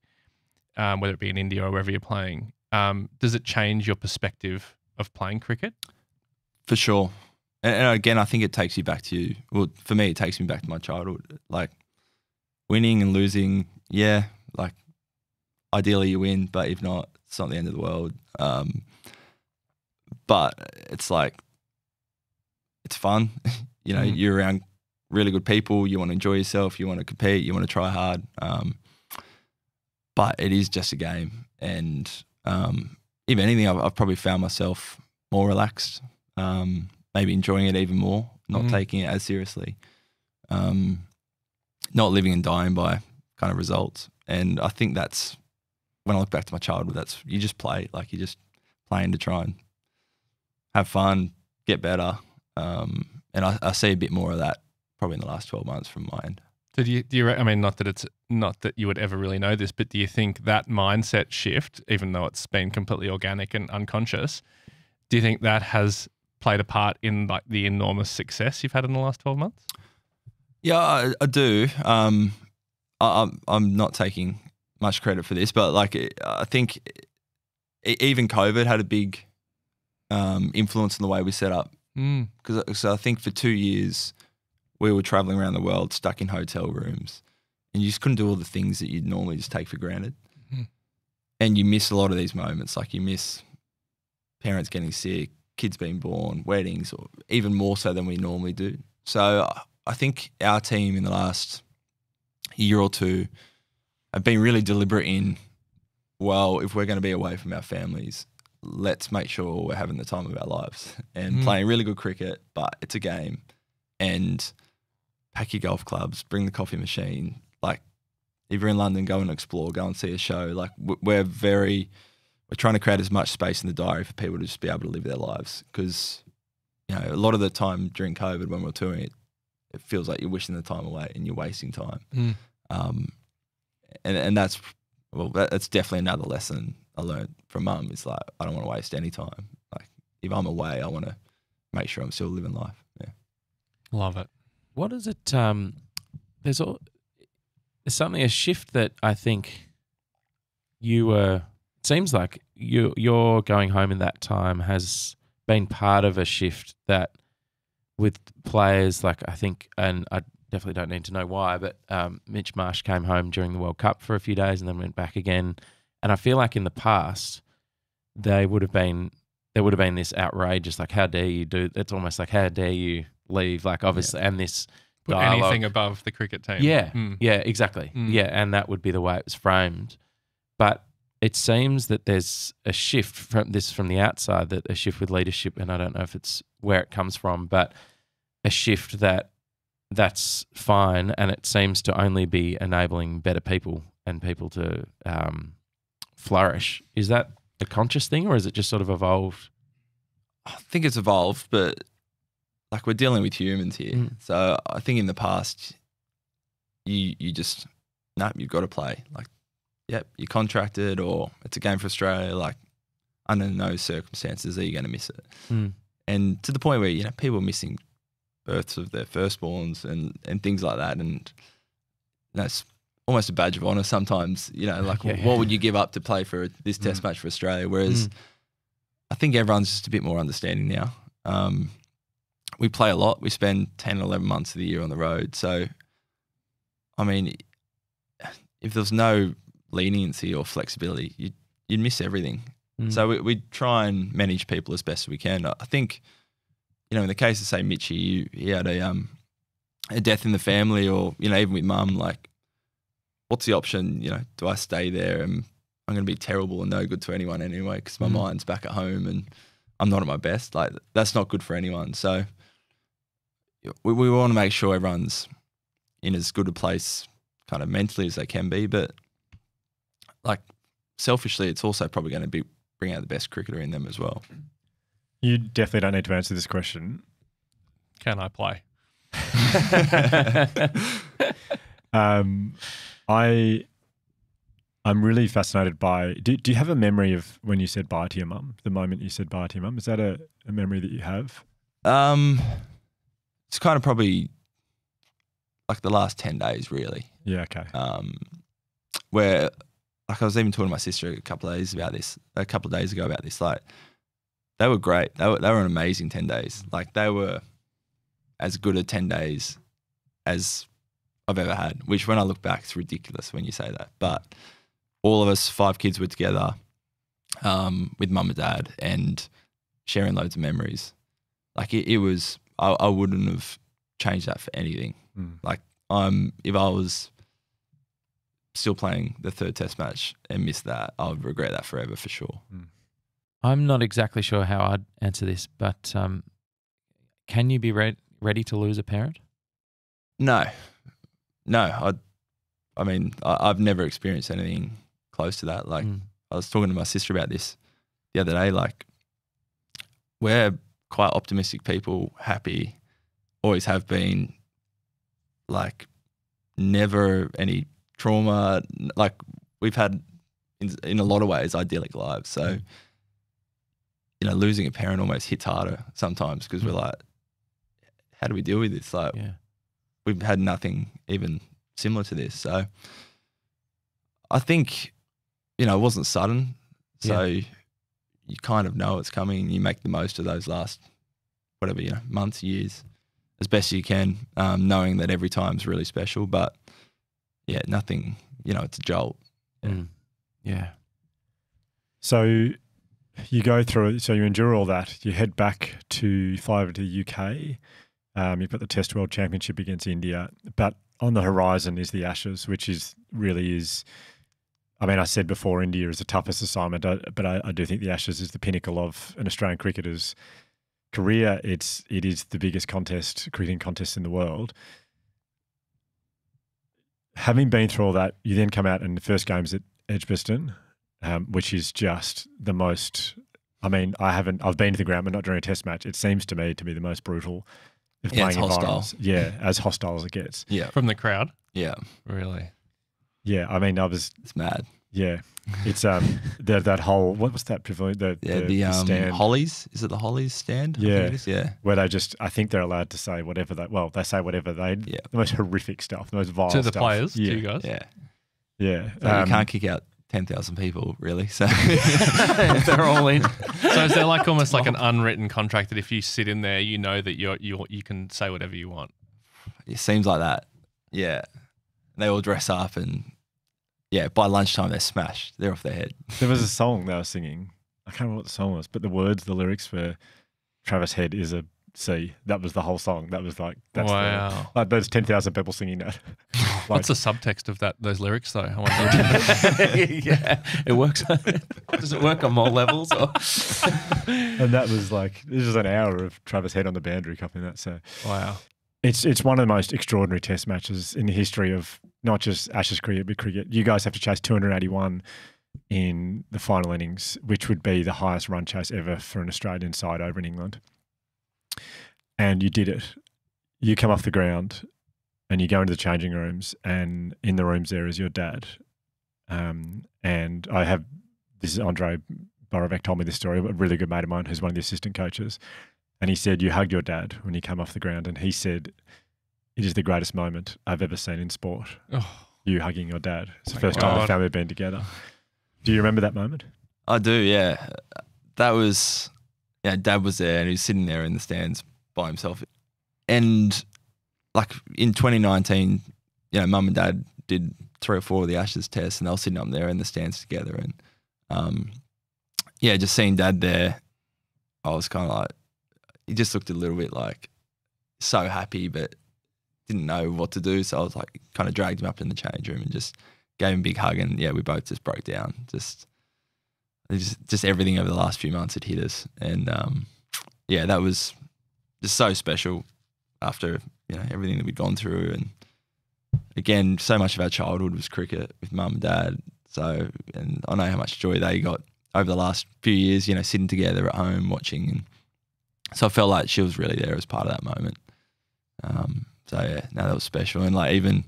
um, whether it be in India or wherever you're playing, um, does it change your perspective of playing cricket? For sure. And, and again, I think it takes you back to you well, for me, it takes me back to my childhood. Like winning and losing, yeah, like ideally you win, but if not, it's not the end of the world. Um, but it's like it's fun. you know, Mhm. you're around really good people. You want to enjoy yourself. You want to compete. You want to try hard. Um, but it is just a game, and um, if anything, I've, I've probably found myself more relaxed. Um, maybe enjoying it even more, not Mhm. taking it as seriously, um, not living and dying by kind of results. And I think that's when I look back to my childhood. That's you just play like you just playing to try and have fun, get better. Um, and I, I see a bit more of that probably in the last twelve months from my end. Did you? Do you? re- I mean, not that it's not that you would ever really know this, but do you think that mindset shift, even though it's been completely organic and unconscious, do you think that has played a part in like the enormous success you've had in the last twelve months? Yeah, I, I do. Um, I, I'm I'm not taking much credit for this, but like I think even COVID had a big um, influence in the way we set up. Mm. Because so I think for two years we were traveling around the world, stuck in hotel rooms, and you just couldn't do all the things that you'd normally just take for granted. Mhm. And you miss a lot of these moments, like you miss parents getting sick, kids being born, weddings, or even more so than we normally do. So I- I think our team in the last year or two have been really deliberate in, well, if we're going to be away from our families, let's make sure we're having the time of our lives and Mm. playing really good cricket, but it's a game. And pack your golf clubs, bring the coffee machine. Like, if you're in London, go and explore, go and see a show. Like, we're very, we're trying to create as much space in the diary for people to just be able to live their lives. Because, you know, a lot of the time during COVID when we're touring it, it feels like you're wishing the time away and you're wasting time. Mm. Um, and and that's well, that, that's definitely another lesson I learned from mum. Is like I don't want to waste any time. Like if I'm away, I want to make sure I'm still living life. Yeah. Love it. What is it? Um, there's all, there's something a shift that I think you were. It seems like you your going home in that time has been part of a shift that with players like I think, and I definitely don't need to know why, but um, Mitch Marsh came home during the World Cup for a few days and then went back again, and I feel like in the past they would have been there would have been this outrageous like how dare you do it's almost like how dare you leave like obviously and this Put dialogue. anything above the cricket team. Yeah. Mm. Yeah, exactly. Mm. Yeah, and that would be the way it was framed. But it seems that there's a shift from this from the outside, that a shift with leadership, and I don't know if it's where it comes from, but a shift that that's fine, and it seems to only be enabling better people and people to um, flourish. Is that a conscious thing, or is it just sort of evolved? I think it's evolved, but like we're dealing with humans here. Mm. So I think in the past, you you just no, you've got to play. Like, yep, you're contracted, or it's a game for Australia. Like, under no circumstances are you going to miss it. Mm. And to the point where you know people are missing births of their firstborns and and things like that, and that's almost a badge of honor sometimes. You know, like Yeah. what would you give up to play for this Test Mm. match for Australia? Whereas Mm. I think everyone's just a bit more understanding now. Um, we play a lot. We spend 10, 11 months of the year on the road. So, I mean, if there's no leniency or flexibility, you'd, you'd miss everything. Mm. So we, we try and manage people as best we can. I think, you know, in the case of say Mitchy, you, he had a um a death in the family, or you know, even with mum, like, what's the option? You know, do I stay there and I'm going to be terrible and no good to anyone anyway because my Mm. mind's back at home and I'm not at my best. Like that's not good for anyone. So we, we want to make sure everyone's in as good a place kind of mentally as they can be, but like selfishly, it's also probably going to be bring out the best cricketer in them as well. You definitely don't need to answer this question. Can I play? Um, I, I'm really fascinated by. Do, do you have a memory of when you said bye to your mum? The moment you said bye to your mum, is that a, a memory that you have? Um, it's kind of probably like the last ten days, really. Yeah. Okay. um, where like I was even talking to my sister a couple of days about this, a couple of days ago about this. Like they were great. They were they were an amazing ten days. Like they were as good a ten days as I've ever had. Which when I look back, it's ridiculous when you say that. But all of us five kids were together um, with mum and dad and sharing loads of memories. Like it, it was, I, I wouldn't have changed that for anything. Mm. Like I'm, if I was still playing the third test match and missed that, I would regret that forever for sure. I'm not exactly sure how I'd answer this, but um, can you be re- ready to lose a parent? No, no. I, I mean, I, I've never experienced anything close to that. Like Mm. I was talking to my sister about this the other day. Like we're quite optimistic people, happy, always have been. Like never any trauma. Like we've had in, in a lot of ways idyllic lives. So you know, losing a parent almost hits harder sometimes because we're Mm. like, how do we deal with this? Like Yeah. we've had nothing even similar to this. So I think, you know, it wasn't sudden. So you kind of know it's coming and you make the most of those last, whatever, you know, months, years as best you can, um, knowing that every time's really special. But yeah, nothing, you know, it's a jolt. Yeah. Mm. Yeah. So you go through it. So you endure all that. You head back to fly over to the UK. Um, you've got the Test World Championship against India, but on the horizon is the Ashes, which is really is. I mean, I said before India is the toughest assignment, uh, but I, I do think the Ashes is the pinnacle of an Australian cricketer's career. It's it is the biggest contest, cricketing contest in the world. Having been through all that, you then come out and the first game's at Edgbaston, um, which is just the most. I mean, I haven't. I've been to the ground, but not during a test match. It seems to me to be the most brutal. Of Yeah, it's playing hostile. Yeah, as hostile as it gets. Yeah. From the crowd? Yeah. Really? Yeah, I mean, I was. It's mad. Yeah, it's um that that whole what was that pavilion? The Yeah. the, The, the um, stand Hollies. Is it the Hollies stand? I think Yeah. it is, Yeah. where they just. I think they're allowed to say whatever they. Well, they say whatever they. Yeah. The most horrific stuff. The most vile to the stuff. players, Yeah, to you guys? Yeah. yeah. So Um, you can't kick out 10,000 people, really. So They're all in. So is there like almost like an unwritten contract that if you sit in there, you know that you're you you can say whatever you want? it seems like that. Yeah. They all dress up and, yeah, by lunchtime they're smashed. They're off their head. There was a song they were singing. I can't remember what the song was, but the words, the lyrics for Travis Head is a C. That was the whole song. That was like that's wow. the, like those ten thousand people singing that. like, What's the subtext of that those lyrics though? I wonder. yeah, it works. Does it work on more levels? Or? and that was like this was an hour of Travis Head on the boundary copying that. So wow. It's it's one of the most extraordinary Test matches in the history of not just Ashes cricket but cricket. You guys have to chase two hundred eighty one in the final innings, which would be the highest run chase ever for an Australian side over in England. And you did it. You come off the ground. and you go into the changing rooms, and in the rooms there is your dad. Um, and I have this is Andre Borovec told me this story. A really good mate of mine who's one of the assistant coaches, and he said you hugged your dad when you came off the ground, and he said it is the greatest moment I've ever seen in sport. Oh, You hugging your dad. It's the My first time the family have been together. Do you remember that moment? I do, yeah. That was, yeah, dad was there and he was sitting there in the stands by himself. And like in 2019, you know, mum and dad did three or four of the Ashes tests and they were sitting up there in the stands together. And um, yeah, just seeing dad there, I was kind of like, he just looked a little bit like so happy, but didn't know what to do. So I was like, kind of dragged him up in the change room and just gave him a big hug. And yeah, we both just broke down. Just, just, just everything over the last few months had hit us. And um, yeah, that was just so special after you know everything that we'd gone through. And again, so much of our childhood was cricket with mum and dad. So, and I know how much joy they got over the last few years. You know, sitting together at home watching, and so I felt like she was really there as part of that moment. Um, so yeah, no, that was special. And like even,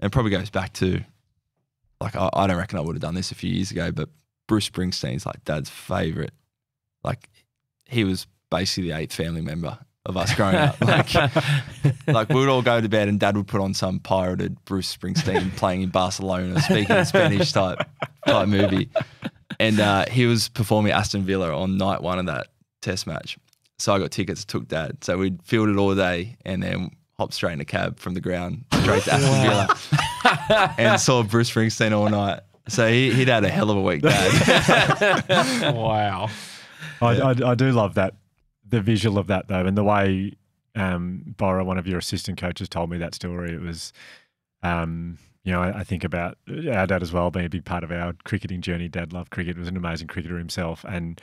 it probably goes back to, like I, I don't reckon I would have done this a few years ago, but Bruce Springsteen's like dad's favorite. Like he was basically the eighth family member of us growing up. Like, like we would all go to bed and dad would put on some pirated Bruce Springsteen playing in Barcelona, speaking in Spanish type type movie. And uh, he was performing at Aston Villa on night one of that test match. So I got tickets, took dad. So we'd field it all day and then hop straight in a cab from the ground straight to Aston Villa and saw Bruce Springsteen all night. So he, he'd had a hell of a week, dad. wow. I, Yeah. I, I do love that, the visual of that though, and the way um, Bora, one of your assistant coaches, told me that story. It was, um, you know, I, I think about our dad as well being a big part of our cricketing journey. Dad loved cricket; was an amazing cricketer himself, and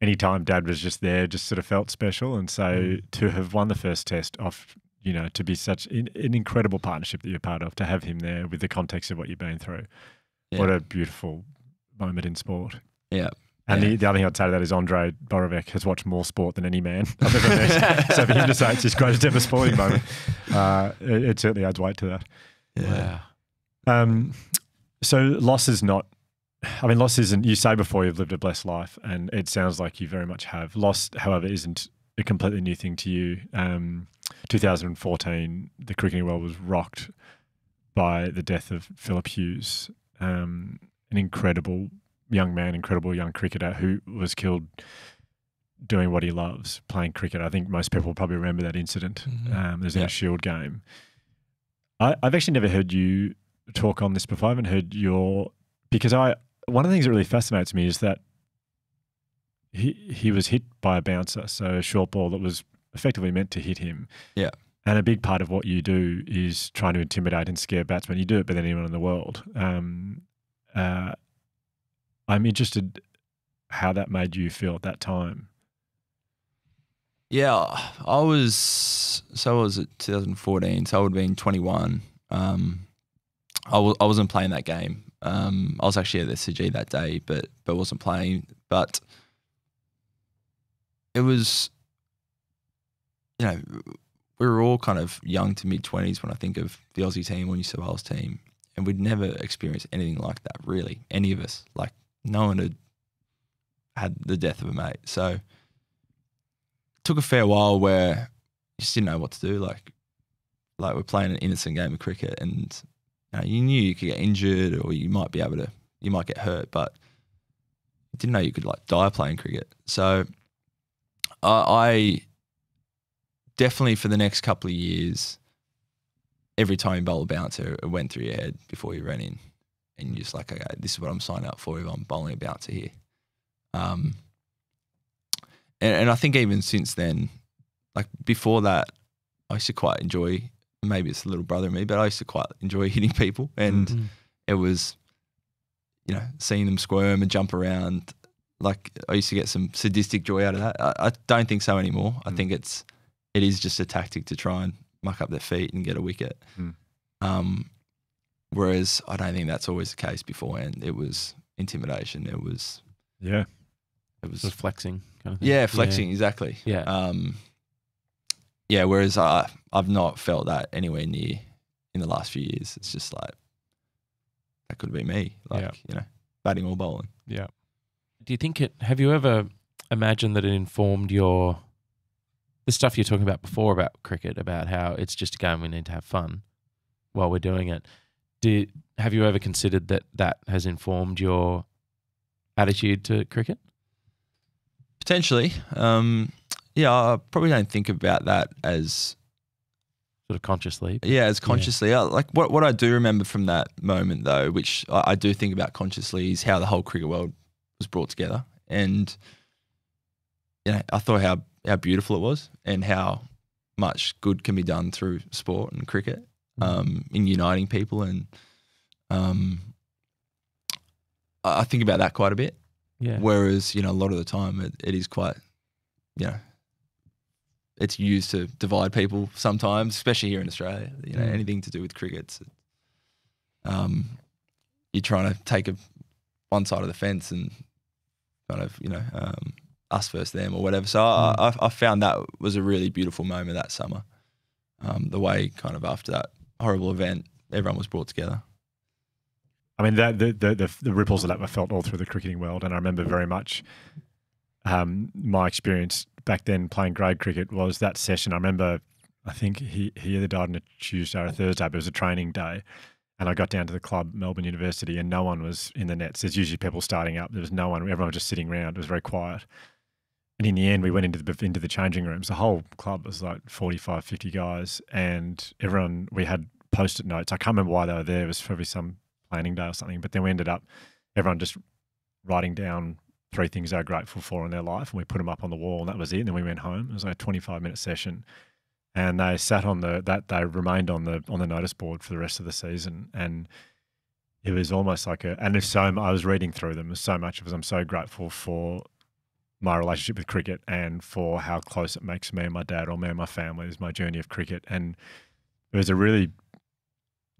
anytime Dad was just there, just sort of felt special. And so to have won the first Test off, you know, to be such an, an incredible partnership that you're part of, to have him there with the context of what you've been through, what a beautiful moment in sport. Yeah. And Yeah. the, the other thing I'd say to that is Andre Borovec has watched more sport than any man I've ever met. so for him to say it's his greatest ever sporting moment, uh, it, it certainly adds weight to that. Yeah. Wow. Um, so loss is not. I mean, loss isn't. You say before you've lived a blessed life, and it sounds like you very much have. Loss, however, isn't a completely new thing to you. Um, 2014, the cricketing world was rocked by the death of Philip Hughes, um, an incredible young man, incredible young cricketer who was killed doing what he loves, playing cricket. I think most people probably remember that incident. Mhm. Um, there's in Yeah. a Shield game. I, I've actually never heard you talk on this before. I haven't heard your because I one of the things that really fascinates me is that he he was hit by a bouncer, so a short ball that was effectively meant to hit him. Yeah. And a big part of what you do is trying to intimidate and scare batsmen. You do it better than anyone in the world. Um, uh, I'm interested how that made you feel at that time. Yeah, I was so I was at 2014, so I would have been 21. Um, I w- I wasn't playing that game. Um, I was actually at the SCG that day, but but wasn't playing. But it was, you know, we were all kind of young to mid 20s when I think of the Aussie team or New South Wales team, and we'd never experienced anything like that. Really, any of us. Like no one had had the death of a mate. So it took a fair while where you just didn't know what to do. Like, like we're playing an innocent game of cricket, and you, you knew you could get injured or you might be able to, you might get hurt, but didn't know you could like die playing cricket. So, I, I definitely for the next couple of years, every time you bowl a bouncer, it went through your head before you ran in, and you're just like, okay, this is what I'm signing up for if I'm bowling a bouncer here. Um, and, and I think even since then, like before that, I used to quite enjoy. Maybe it's a little brother in me, but I used to quite enjoy hitting people, and Mm. it was, you know, seeing them squirm and jump around. Like I used to get some sadistic joy out of that. I, I don't think so anymore. I Mm. think it's, it is just a tactic to try and muck up their feet and get a wicket. Mm. Um, whereas I don't think that's always the case beforehand. It was intimidation. It was, Yeah. it was Sort of flexing kind of thing. yeah, flexing exactly. Yeah. Um, yeah. Whereas I I've not felt that anywhere near in the last few years. It's just like that could be me, like Yeah. you know, batting or bowling. Yeah. Do you think it? Have you ever imagined that it informed your the stuff you're talking about before about cricket, about how it's just a game we need to have fun while we're doing it? Do have you ever considered that that has informed your attitude to cricket? Potentially, um, yeah, I probably don't think about that as Sort of consciously. Yeah, as consciously. Uh, Like what what I do remember from that moment though, which I, I do think about consciously, is how the whole cricket world was brought together, and you know, I thought how how beautiful it was, and how much good can be done through sport and cricket, um, in uniting people, and um, I I think about that quite a bit. Yeah. Whereas you know, a lot of the time, it, it is quite, you know, it's used to divide people sometimes, especially here in Australia. You know, Mm. anything to do with cricket, um, you're trying to take a one side of the fence and kind of you know um, us versus them or whatever. So I, I, I found that was a really beautiful moment that summer. Um, the way kind of after that horrible event, everyone was brought together. I mean, that, the, the the the ripples of that were felt all through the cricketing world, and I remember very much um, my experience back then playing grade cricket was that session. I remember, I think he he either died on a Tuesday or a Thursday, but it was a training day, and I got down to the club, Melbourne University, and no one was in the nets. There's usually people starting up. There was no one. Everyone was just sitting around. It was very quiet. And in the end, we went into the into the changing rooms. The whole club was like 45, 50 guys, and everyone we had post-it notes. I can't remember why they were there. It was probably some planning day or something. But then we ended up everyone just writing down three things they were grateful for in their life, and we put them up on the wall, and that was it. And then we went home. It was like a 25 minute session, and they sat on the that they remained on the on the notice board for the rest of the season, and it was almost like a. And there's so I was reading through them. So much it. I'm so grateful for my relationship with cricket and for how close it makes me and my dad or me and my family is my journey of cricket. And it was a really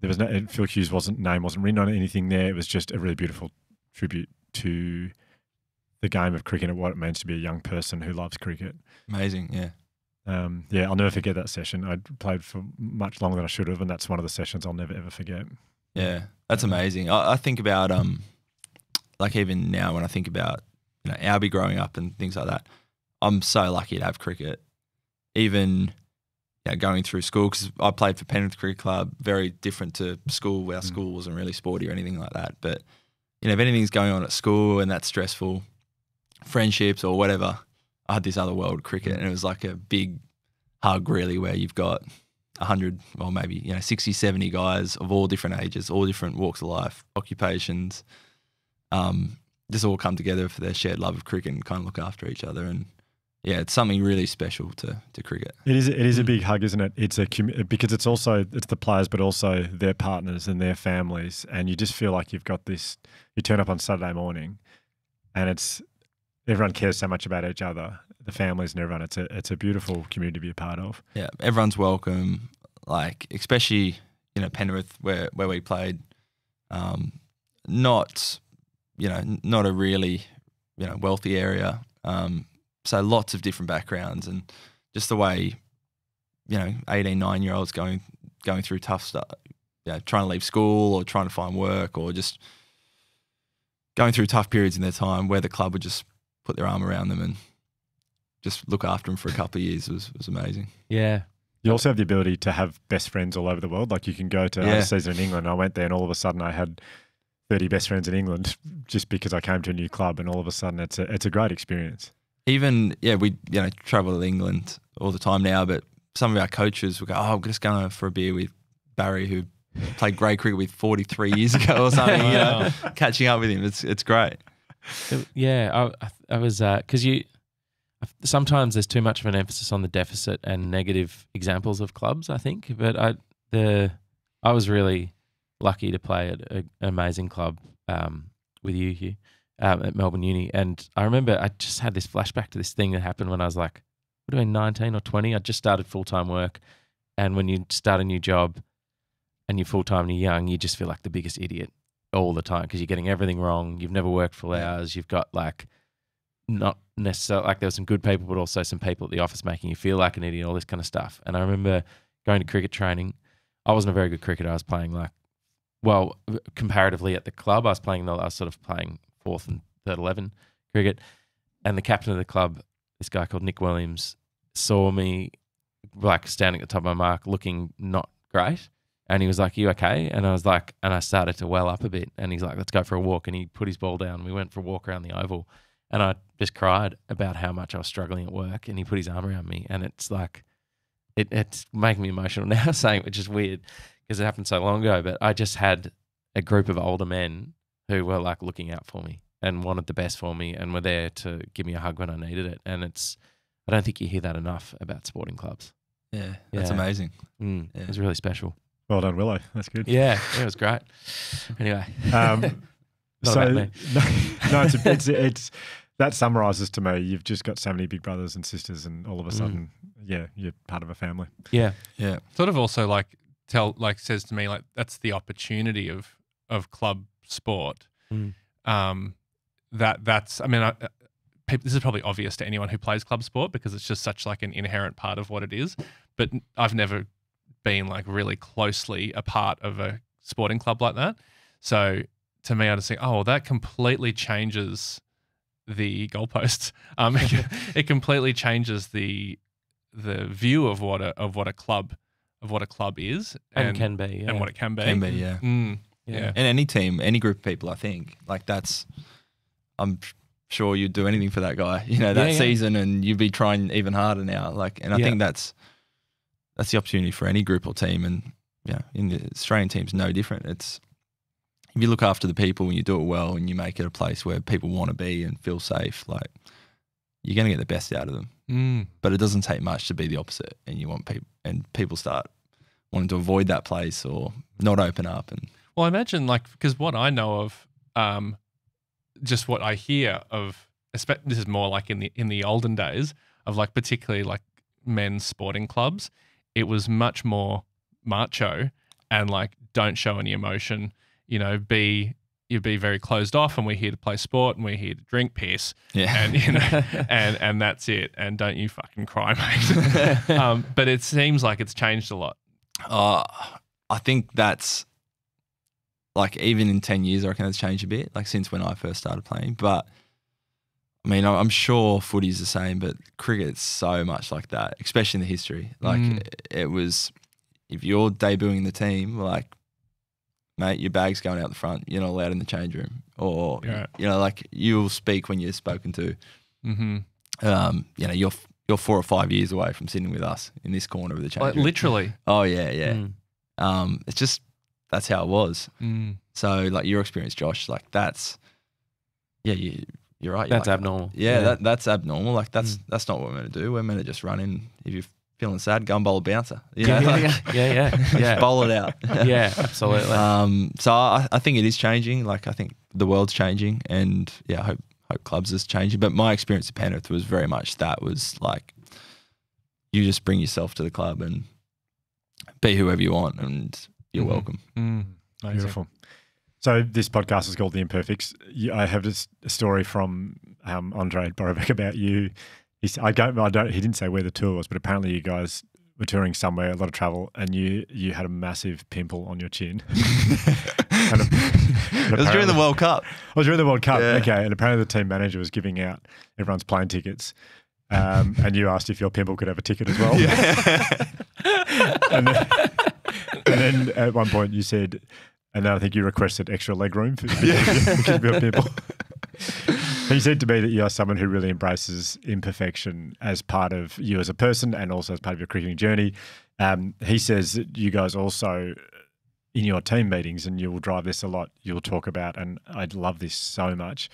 there was no Phil Hughes wasn't name wasn't written on anything there. It was just a really beautiful tribute to the game of cricket and what it means to be a young person who loves cricket. Amazing, yeah. Um, yeah, I'll never forget that session. I played for much longer than I should have, and that's one of the sessions I'll never ever forget. Yeah, that's amazing. I, I think about um, like even now when I think about you know Albie growing up and things like that, I'm so lucky to have cricket. Even you know, going through school because I played for Penrith Cricket Club, very different to school. Our Mm. school wasn't really sporty or anything like that. But you know, if anything's going on at school and that's stressful, friendships or whatever, I had this other world cricket, and it was like a big hug, really, where you've got 100 or maybe you know 60 70 guys of all different ages all different walks of life occupations um just all come together for their shared love of cricket and kind of look after each other and yeah it's something really special to to cricket It is. It is a Mm. big hug, isn't it? It's a because it's also it's the players, but also their partners and their families, and you just feel like you've got this. You turn up on Saturday morning, and it's everyone cares so much about each other, the families and everyone. It's a it's a beautiful community to be a part of. yeah everyone's welcome like especially you know Penrith where where we played um not you know not a really you know wealthy area um so lots of different backgrounds and just the way you know 18 9 year olds going going through tough stuff know, trying to leave school or trying to find work or just going through tough periods in their time where the club would just put their arm around them and just look after them for a couple of years was was amazing Yeah. You also have the ability to have best friends all over the world. Like you can go to Yeah. a season in England. I went there, and all of a sudden I had thirty best friends in England just because I came to a new club, and all of a sudden it's a it's a great experience. even yeah, we you know travel to England all the time now, but some of our coaches will go, "Oh, I'm just going for a beer with Barry, who played grade cricket with 43 years ago or something." You know, catching up with him, it's it's great. Yeah, I, I- was because you sometimes there's too much of an emphasis on the deficit and negative examples of clubs. I think, but I the I was really lucky to play at a- an amazing club um, with you, Hugh, um, at Melbourne Uni, and I remember I just had this flashback to this thing that happened when I was like, what do I mean, 19 or 20? I just started full time work, and when you start a new job and you're full time and you're young, you just feel like the biggest idiot all the time because you're getting everything wrong. You've never worked full Yeah. hours. You've got like not necessarily like there were some good people, but also some people at the office making you feel like an idiot, all this kind of stuff. And I remember going to cricket training. I wasn't a very good cricketer. I was playing like, well, comparatively at the club, I was playing the, I was sort of playing fourth and third eleven cricket, and the captain of the club, this guy called Nick Williams, saw me like standing at the top of my mark, looking not great. And he was like, You okay? And I was like, and I started to well up a bit. And he's like, Let's go for a walk. And he put his ball down. We went for a walk around the oval. And I just cried about how much I was struggling at work. And he put his arm around me. And it's like, it, it's making me emotional now saying it, which is weird because it happened so long ago. But I just had a group of older men who were like looking out for me and wanted the best for me and were there to give me a hug when I needed it. And it's, I don't think you hear that enough about sporting clubs. Yeah, that's Yeah. amazing. Mm, Yeah. It was really special. Well done, Willow. That's good. Yeah, it was great. Anyway, Um, Not so about me. no, no, it's, a, it's it's that summarizes to me. You've just got so many big brothers and sisters, and all of a Mm. sudden, yeah, you're part of a family. yeah, Yeah, sort of also like tell like says to me like that's the opportunity of of club sport. Mm. Um, that that's I mean I, uh, this is probably obvious to anyone who plays club sport because it's just such like an inherent part of what it is. But I've never been like really closely a part of a sporting club like that. So to me, I just think, oh, well, that completely changes the goalposts. Um, it, it completely changes the the view of what a of what a club of what a club is and, can be. Yeah. and what it can be. can be. Yeah, Mm, yeah. yeah. and any team, any group of people, I think like that's. I'm sure you'd do anything for that guy, you know, that Yeah, yeah. season, and you'd be trying even harder now. Like, and I Yeah. think that's that's the opportunity for any group or team, and yeah, in the Australian team's no different. It's if you look after the people and you do it well, and you make it a place where people want to be and feel safe, like you're going to get the best out of them. Mm, But it doesn't take much to be the opposite, and you want people and people start wanting to avoid that place or not open up and Well, I imagine like because what I know of, um, just what I hear of, this is more like in the in the olden days of like particularly like men's sporting clubs. It was much more macho and like don't show any emotion. You know, be you'd be very closed off, and we're here to play sport, and we're here to drink piss, yeah. and you know, and and that's it. And don't you fucking cry, mate. um, but it seems like it's changed a lot. Uh, I think that's like even in 10 years, I reckon it's changed a bit, like since when I first started playing. But I mean, I'm sure footy's the same, but cricket's so much like that, especially in the history. Like Mm. it, it was, if you're debuting the team, like, mate, your bag's going out the front. You're not allowed in the change room. Or, Yeah. you know, like you'll speak when you're spoken to. Mm-hmm. Um, you know, you're, you're four or five years away from sitting with us in this corner of the change Like room. literally. Oh, yeah, yeah. Mm. Um, it's just that's how it was. Mm. So like your experience, Josh, like that's yeah, you you're right. you're That's like, abnormal. Yeah, That, that's abnormal. Like that's Mm. that's not what we're meant to do. We're meant to just run in. If you're feeling sad, go and bowl a bouncer. You know, yeah, like, yeah, yeah, yeah, just yeah. bowl it out. yeah, absolutely. Um, so I, I think it is changing. Like I think the world's changing, and yeah, I hope hope clubs is changing. But my experience at Penrith was very much that was like you just bring yourself to the club and be whoever you want, and you're Mhm. welcome. Mm. Beautiful. So this podcast is called The Imperfects. I have this a story from um, Andre Borovec about you. He's, I don't, I don't. He didn't say where the tour was, but apparently you guys were touring somewhere, a lot of travel, and you you had a massive pimple on your chin. And and it was during the World Cup. Oh, during the World Cup. Yeah. Okay, and apparently the team manager was giving out everyone's plane tickets, um, and you asked if your pimple could have a ticket as well. and, then, and then at one point you said, and then I think you requested extra leg room for because of your pimple. he said to me that you are someone who really embraces imperfection as part of you as a person and also as part of your cricketing journey. Um, he says that you guys also in your team meetings, and you will drive this a lot, you'll talk about, and I love this so much.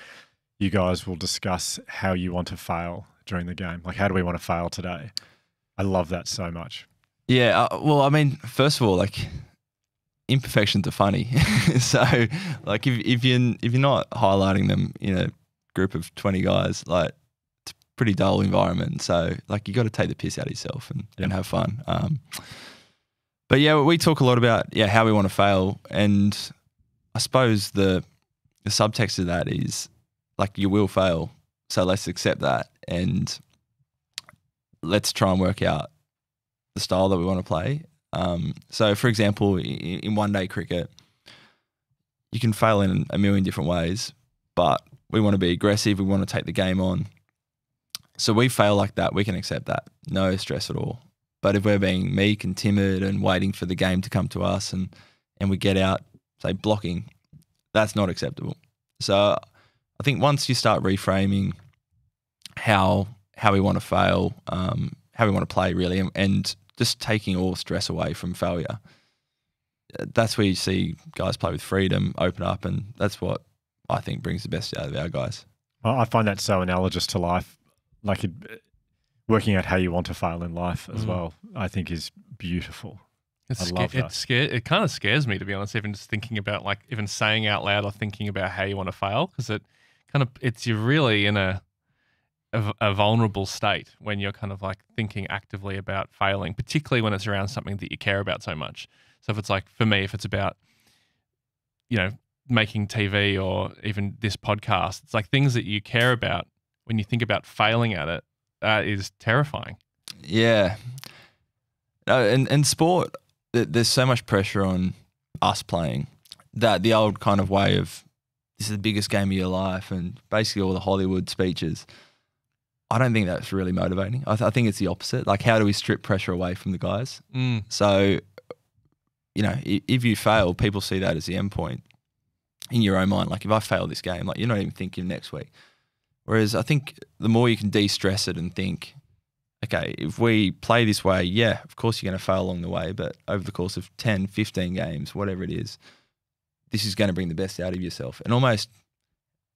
You guys will discuss how you want to fail during the game. Like, how do we want to fail today? I love that so much. Yeah, uh, well, I mean, first of all, like imperfections are funny. so, like, if if you if you're not highlighting them in a group of twenty guys, like it's a pretty dull environment. So, like, you got to take the piss out of yourself and, and have fun. Um, but yeah, we talk a lot about yeah how we want to fail, and I suppose the the subtext of that is like you will fail, so let's accept that and let's try and work out the style that we want to play. Um, so, for example, in, one day cricket, you can fail in a million different ways, but we want to be aggressive. We want to take the game on. So we fail like that, we can accept that. No stress at all. But if we're being meek and timid and waiting for the game to come to us and, and we get out, say, blocking, that's not acceptable. So I think once you start reframing how how we want to fail, um, how we want to play really, and, and just taking all stress away from failure, that's where you see guys play with freedom, open up, and that's what I think brings the best out of our guys. I I find that so analogous to life, like it, working out how you want to fail in life as Mm. well. I think is beautiful. It's I sca- love that. It, scare, it kind of scares me, to be honest, even just thinking about, like, even saying out loud or thinking about how you want to fail, because it kind of, it's you're really in a, a, vulnerable state when you're kind of like thinking actively about failing, particularly when it's around something that you care about so much. So if it's like, for me, if it's about, you know, making TV or even this podcast, it's like things that you care about when you think about failing at it, that is terrifying. Yeah. No, and and sport, there's so much pressure on us playing that the old kind of way of this is the biggest game of your life and basically all the Hollywood speeches. I don't think that's really motivating. I, th- I think it's the opposite. Like, how do we strip pressure away from the guys? Mm. So, you know, i- if you fail, people see that as the end point in your own mind. Like, if I fail this game, like you're not even thinking next week. Whereas I think the more you can de-stress it and think, okay, if we play this way, yeah, of course you're going to fail along the way, but over the course of 10, 15 games, whatever it is, this is going to bring the best out of yourself. And almost,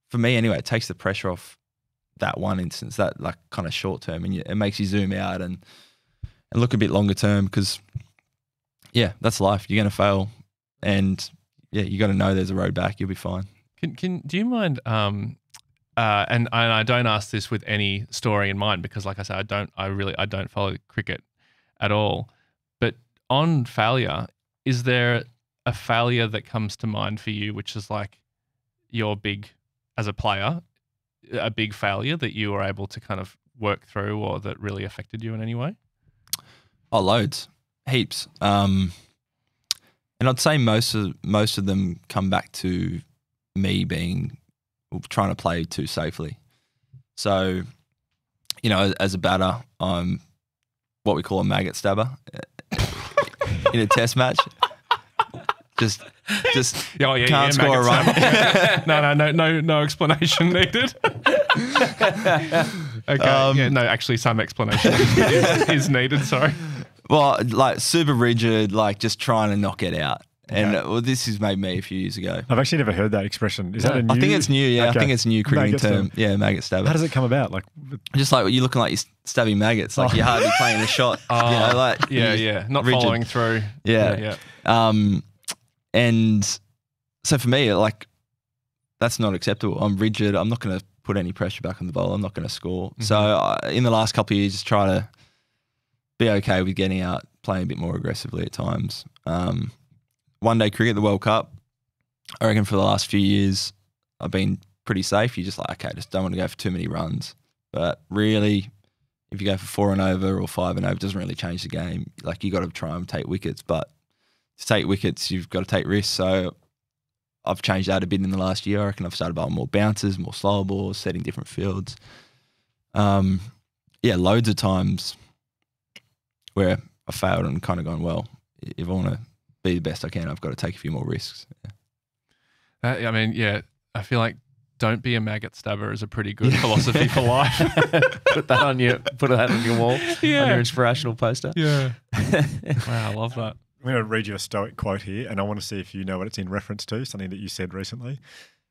for me anyway, it takes the pressure off that one instance, that like kind of short term, and you, it makes you zoom out and and look a bit longer term because, yeah, that's life. You're going to fail, and yeah, you got to know there's a road back. You'll be fine. Can can do you mind? Um, uh, and and I don't ask this with any story in mind because, like I said, I don't. I really I don't follow cricket at all. But on failure, is there a failure that comes to mind for you, which is like your big as a player, a big failure that you were able to kind of work through, or that really affected you in any way? Oh, loads, heaps. Um, and I'd say most of most of them come back to me being trying to play too safely. So, you know, as, a batter, I'm what we call a maggot stabber in a test match. Just, just Oh yeah, Can't yeah, score a maggot run. no, no, no, no, no explanation needed. okay, Um, yeah, no, actually, some explanation is, is needed. Sorry. well, like super rigid, like just trying to knock it out. And Okay. uh, well, this has made me a few years ago. I've actually never heard that expression. Is that a new? I think it's new. Yeah, Okay. I think it's a new cricketing Maggot term. stabber. Yeah, maggot stabber. How does it come about? Like, just like you're looking like you're stabbing maggots, like Oh. you're hardly playing a shot. you know, like yeah, yeah, not rigid. following through. Yeah. yeah. Um, and so for me, like that's not acceptable. I'm rigid. I'm not going to put any pressure back on the ball. I'm not going to score. So Mm-hmm. I, in the last couple of years, just try to be okay with getting out, playing a bit more aggressively at times. Um, one day cricket, the World Cup. I reckon for the last few years, I've been pretty safe. You're just like, okay, just don't want to go for too many runs. But really, if you go for four and over or five and over, it doesn't really change the game. Like you got to try and take wickets, but to take wickets, you've got to take risks. So I've changed that a bit in the last year. I reckon I've started bowling more bounces, more slower balls, setting different fields. Um, yeah, loads of times where I failed and kind of gone, well, if I want to be the best I can, I've got to take a few more risks. That- I mean, yeah, I feel like don't be a maggot stabber is a pretty good philosophy for life. put that on your put that on your wall on your inspirational poster. yeah. Wow, I love that. I'm going to read you a Stoic quote here, and I want to see if you know what it's in reference to, something that you said recently.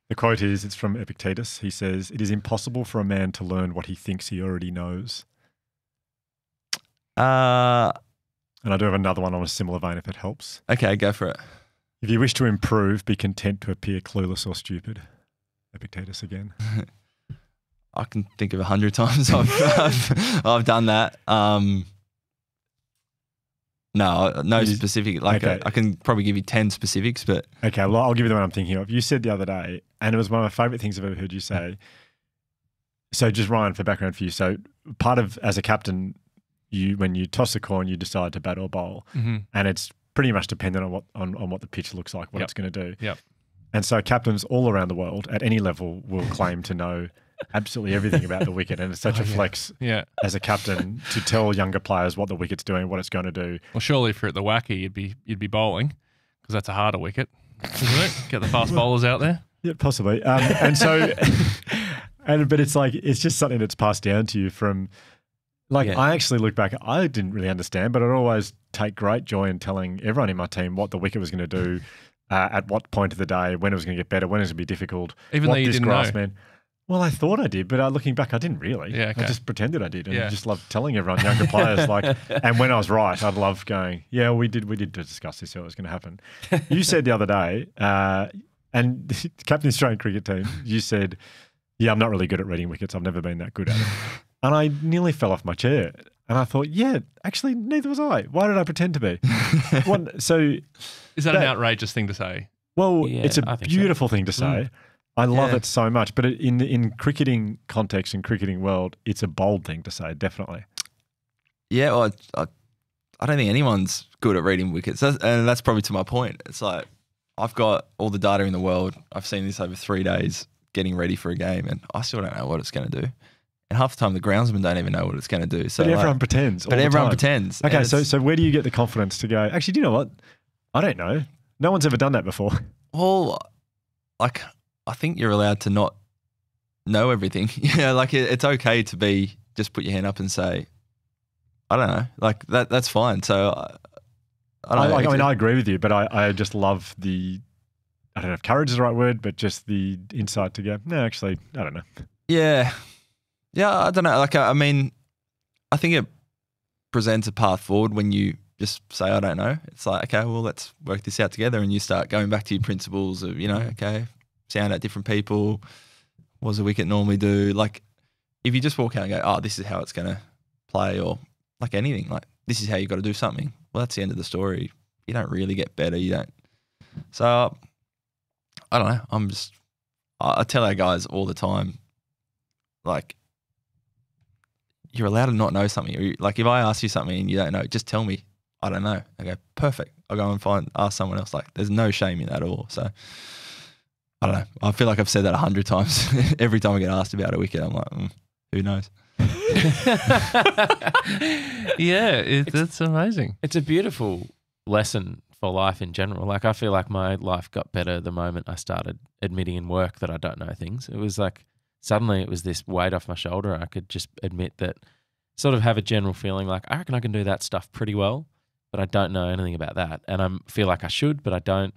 The quote is it's from Epictetus. He says, It is impossible for a man to learn what he thinks he already knows. Uh, And I do have another one on a similar vein if it helps. okay, go for it. If you wish to improve, be content to appear clueless or stupid. Epictetus again. I can think of a hundred times I've, I've I've done that. Um, no, no You- specific. Like okay. I, I can probably give you ten specifics, but Okay, well, I'll give you the one I'm thinking of. You said the other day, and it was one of my favorite things I've ever heard you say. So, just Ryan, for background for you. So, part of as a captain, you when you toss a coin, you decide to bat or bowl, hmm and it's pretty much dependent on what on, on what the pitch looks like, what Yep. it's going to do. Yep. And so captains all around the world at any level will claim to know absolutely everything about the wicket, and it's such Oh, a yeah. flex Yeah. as a captain to tell younger players what the wicket's doing, what it's going to do. Well, surely if you're at the WACA, you'd be you'd be bowling because that's a harder wicket, isn't it? Get the fast bowlers out there. Yeah, possibly. Um, and so, and but it's like it's just something that's passed down to you from. Like Yeah. I actually look back, I didn't really understand, but I'd always take great joy in telling everyone in my team what the wicket was going to do, uh, at what point of the day, when it was going to get better, when it was going to be difficult. Even what though you this didn't grass know. meant. Well, I thought I did, but uh, looking back, I didn't really. Yeah, okay. I just pretended I did, and Yeah. I just loved telling everyone, younger players, like. And when I was right, I'd love going, yeah, we did, we did discuss this, how it was going to happen. You said the other day, uh, and captain of Australian cricket team, you said, yeah, I'm not really good at reading wickets. I've never been that good at it. and I nearly fell off my chair. And I thought, yeah, actually, neither was I. Why did I pretend to be? One, so, Is that, an outrageous thing to say? well, Yeah, it's a think so. beautiful thing to say. I love Yeah. it so much. But in in cricketing context, in cricketing world, it's a bold thing to say, definitely. Yeah, well, I, I, I don't think anyone's good at reading wickets, that's, and that's probably to my point. It's like I've got all the data in the world. I've seen this over three days, getting ready for a game, and I still don't know what it's going to do. And half the time, the groundsmen don't even know what it's going to do. So, but like- everyone pretends. but everyone time. pretends. Okay, so so where do you get the confidence to go? Actually, do you know what? I don't know. No one's ever done that before. Well, like I think you're allowed to not know everything. yeah, like it, it's okay to be just put your hand up and say, I don't know, like that. That's fine. So I, I I, don't know. I, I mean, I agree with you, but I, I just love the. I don't know if courage is the right word, but just the insight to go. No, actually, I don't know. yeah, yeah. I don't know. Like I, I mean, I think it presents a path forward when you just say I don't know. It's like okay, well let's work this out together, and you start going back to your principles of you know okay, sound at different people. What does a wicket normally do? Like if you just walk out and go, oh, this is how it's going to play, or like anything, like this is how you've got to do something. Well, that's the end of the story. You don't really get better. You don't. So I don't know. I'm just. I, I tell our guys all the time, like you're allowed to not know something. Like if I ask you something and you don't know, just tell me. I don't know. I go perfect. I'll go and find ask someone else. Like there's no shame in that at all. So I don't know. I feel like I've said that a hundred times. Every time I get asked about a wicket, I'm like, mm, who knows? yeah, it, it's amazing. It's a beautiful lesson for life in general. Like I feel like my life got better the moment I started admitting in work that I don't know things. It was like suddenly it was this weight off my shoulder. I could just admit that, sort of have a general feeling like I reckon I can do that stuff pretty well, but I don't know anything about that, and I feel like I should, but I don't.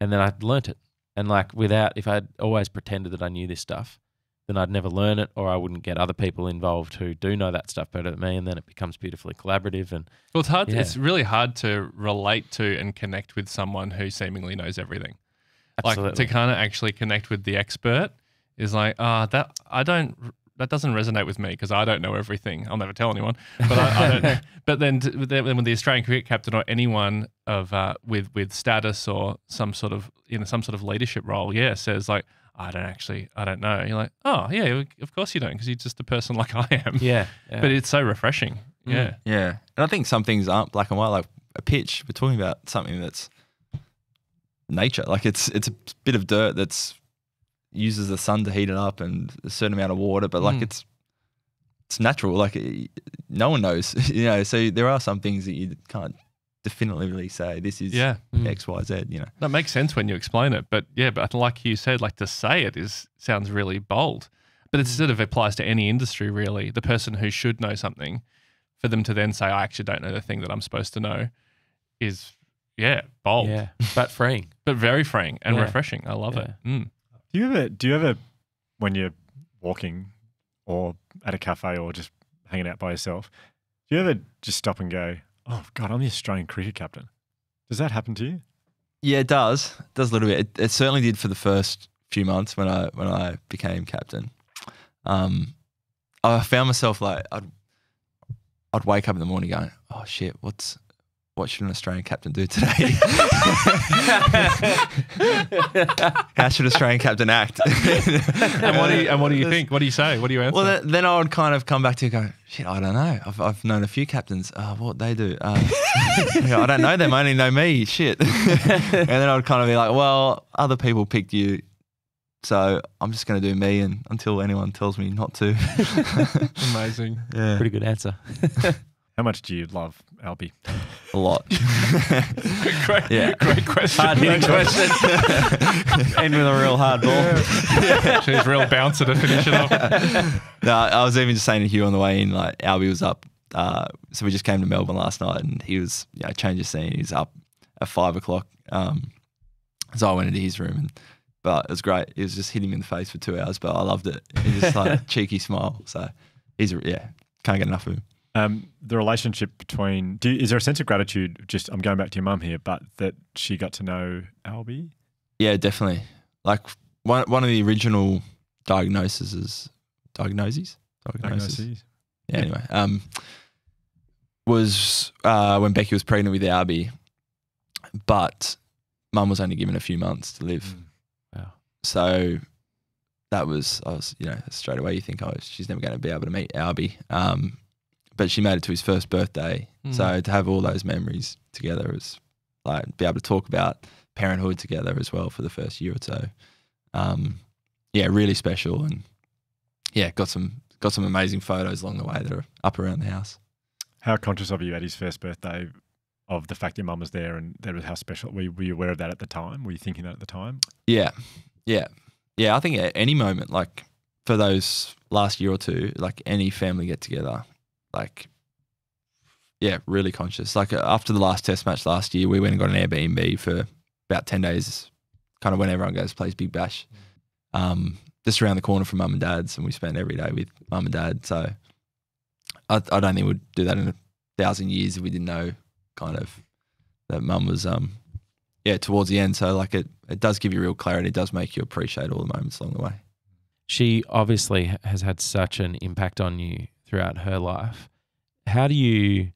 And then I learnt it, and like without, if I'd always pretended that I knew this stuff, then I'd never learn it, or I wouldn't get other people involved who do know that stuff better than me, and then it becomes beautifully collaborative and Well, it's hard. Yeah. It's really hard to relate to and connect with someone who seemingly knows everything. absolutely. Like to kind of actually connect with the expert is like, ah, that I don't. That doesn't resonate with me because I don't know everything. I'll never tell anyone. But I, I don't. But then, then when the Australian cricket captain or anyone of uh, with with status or some sort of you know some sort of leadership role, yeah, says like, I don't actually, I don't know. You're like, oh yeah, of course you don't because you're just a person like I am. yeah, yeah. But it's so refreshing. Mm. Yeah. Yeah, and I think some things aren't black and white. Like a pitch, we're talking about something that's nature. Like it's it's a bit of dirt that's uses the sun to heat it up and a certain amount of water, but like Mm. it's it's natural. Like it- no one knows, you know. So there are some things that you can't definitively say this is Yeah. Mm. X Y Z. You know. That makes sense when you explain it, but yeah, but like you said, like to say it is sounds really bold, but it sort of applies to any industry really. The person who should know something, for them to then say, "I actually don't know the thing that I'm supposed to know," is yeah bold, yeah, but freeing. but very freeing and Yeah. refreshing. I love it. Mm. Do you ever? Do you ever, when you're walking, or at a cafe, or just hanging out by yourself, do you ever just stop and go, "Oh God, I'm the Australian cricket captain"? Does that happen to you? Yeah, it does. It does a little bit. It, it certainly did for the first few months when I when I became captain. Um, I found myself like I'd I'd wake up in the morning going, "Oh shit, what's what should an Australian captain do today? How should Australian captain act? And what do you and what do you think? What do you say? What do you answer? Well, then, then I would kind of come back to you go, shit, I don't know. I've, I've known a few captains. Uh, what they do? Uh, I don't know them. I only know me. Shit. and then I would kind of be like, well, other people picked you. So I'm just going to do me and until anyone tells me not to. Amazing. yeah. Pretty good answer. How much do you love Albie? A lot. great, Yeah. great question. Hard hitting question. End with a real hard ball. She's real bouncer to finish it off. no, I was even just saying to Hugh on the way in, like Albie was up. Uh, so we just came to Melbourne last night, and he was, you know, change of scene. He was up at five o'clock. Um, so I went into his room, and but it was great. It was just hitting me in the face for two hours, but I loved it. He just like a cheeky smile. So he's, a- yeah, can't get enough of him. Um, the relationship between do is there a sense of gratitude? Just I'm going back to your mum here, but that she got to know Albie. Yeah, definitely. Like one one of the original diagnoses, diagnoses, diagnoses. Diagnoses. yeah, anyway, um, was uh, when Becky was pregnant with Albie, but mum was only given a few months to live. Wow. So that was, I was, you know, straight away you think, oh, she's never going to be able to meet Albie. Um, but she made it to his first birthday. Mm. So to have all those memories together was like be able to talk about parenthood together as well for the first year or so. Um, yeah, really special. And yeah, got some, got some amazing photos along the way that are up around the house. How conscious of you at his first birthday of the fact your mum was there and that was how special? Were you, were you aware of that at the time? Were you thinking that at the time? Yeah, yeah, yeah. I think at any moment, like for those last year or two, like any family get together, like yeah, really conscious. Like uh, after the last Test match last year, we went and got an Airbnb for about ten days, kind of when everyone goes plays Big Bash, um, just around the corner from mum and dad's, and we spent every day with mum and dad. So I, I don't think we'd do that in a thousand years if we didn't know kind of that mum was um yeah, towards the end. So like it, it does give you real clarity. It does make you appreciate all the moments along the way. She obviously has had such an impact on you throughout her life. How do you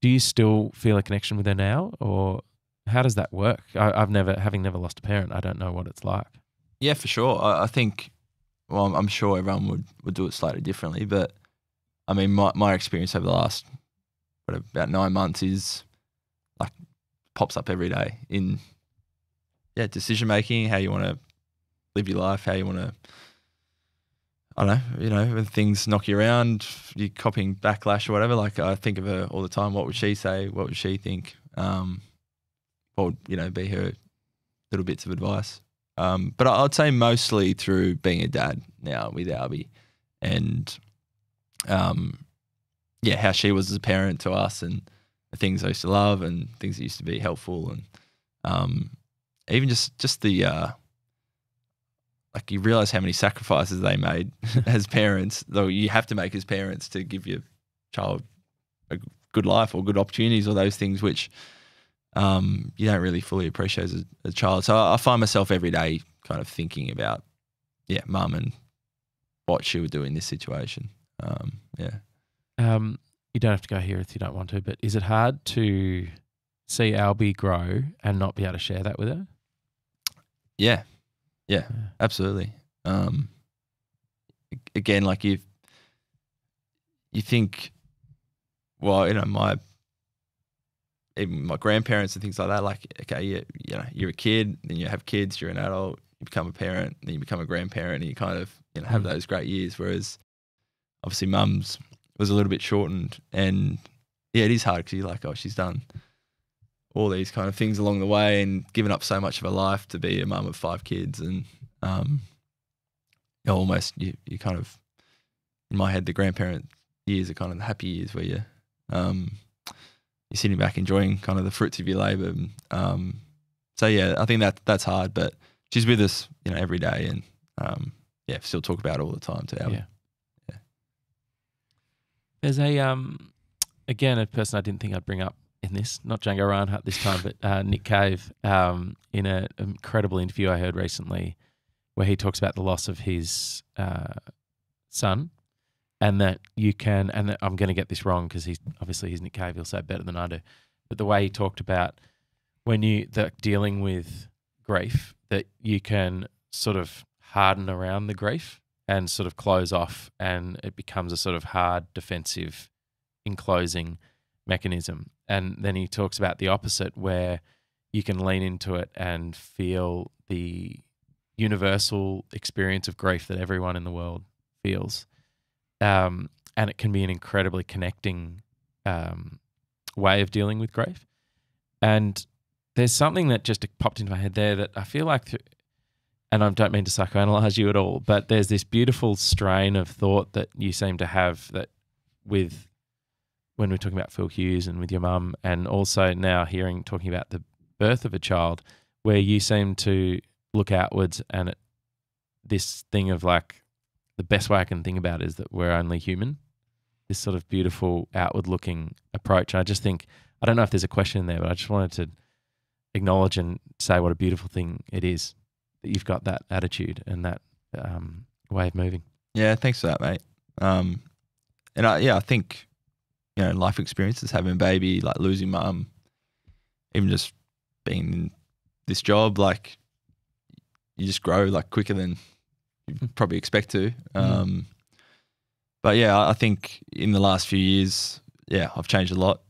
do you still feel a connection with her now or how does that work? I, I've never having never lost a parent, I don't know what it's like. Yeah, for sure. I, I think, well, I'm, I'm sure everyone would, would do it slightly differently, but I mean, my, my experience over the last what, about nine months is like pops up every day in yeah decision making, how you want to live your life, how you want to. I don't know, you know, when things knock you around, you're copying backlash or whatever. Like I think of her all the time. What would she say? What would she think? Um, what would you know be her little bits of advice? Um, but I'd say mostly through being a dad now with Albie, and um, yeah, how she was as a parent to us, and the things I used to love, and things that used to be helpful, and um, even just just the uh, like you realize how many sacrifices they made as parents, though you have to make as parents to give your child a good life or good opportunities or those things which um, you don't really fully appreciate as a, a child. So I, I find myself every day kind of thinking about, yeah, mum and what she would do in this situation. Um, yeah. Um, you don't have to go here if you don't want to, but is it hard to see Albie grow and not be able to share that with her? Yeah. Yeah, Yeah. absolutely. Um, again, like you, you think, well, you know, my, even my grandparents and things like that. Like, okay, you, you know, you're a kid, then you have kids, you're an adult, you become a parent, then you become a grandparent, and you kind of, you know, have Mm. those great years. Whereas, obviously, mum's was a little bit shortened, and yeah, it is hard because you're like, oh, she's done all these kind of things along the way and given up so much of her life to be a mum of five kids and um you know, almost you, you kind of in my head the grandparent years are kind of the happy years where you um you're sitting back enjoying kind of the fruits of your labor and, um so yeah i think that that's hard but she's with us you know every day and um yeah still talk about it all the time to Albie. Yeah. There's a um again a person I didn't think I'd bring up in this, not Django Reinhardt this time, but uh, Nick Cave um, in an incredible interview I heard recently, where he talks about the loss of his uh, son, and that you can, and that I'm going to get this wrong because he's obviously he's Nick Cave, he'll say better than I do, but the way he talked about when you that dealing with grief that you can sort of harden around the grief and sort of close off and it becomes a sort of hard defensive enclosing mechanism and then he talks about the opposite where you can lean into it and feel the universal experience of grief that everyone in the world feels. Um, and it can be an incredibly connecting um, way of dealing with grief. And there's something that just popped into my head there that I feel like, th- and I don't mean to psychoanalyze you at all, but there's this beautiful strain of thought that you seem to have that with when we're talking about Phil Hughes and with your mum, and also now hearing talking about the birth of a child, where you seem to look outwards and it, this thing of like the best way I can think about it is that we're only human. This sort of beautiful outward looking approach. And I just think I don't know if there's a question in there, but I just wanted to acknowledge and say what a beautiful thing it is that you've got that attitude and that um, way of moving. Yeah, thanks for that, mate. Um, and I, yeah, I think you know life experiences, having a baby, like losing mum, even just being in this job, like you just grow like quicker than you probably expect to. Um, but yeah, I I think in the last few years, yeah, I've changed a lot.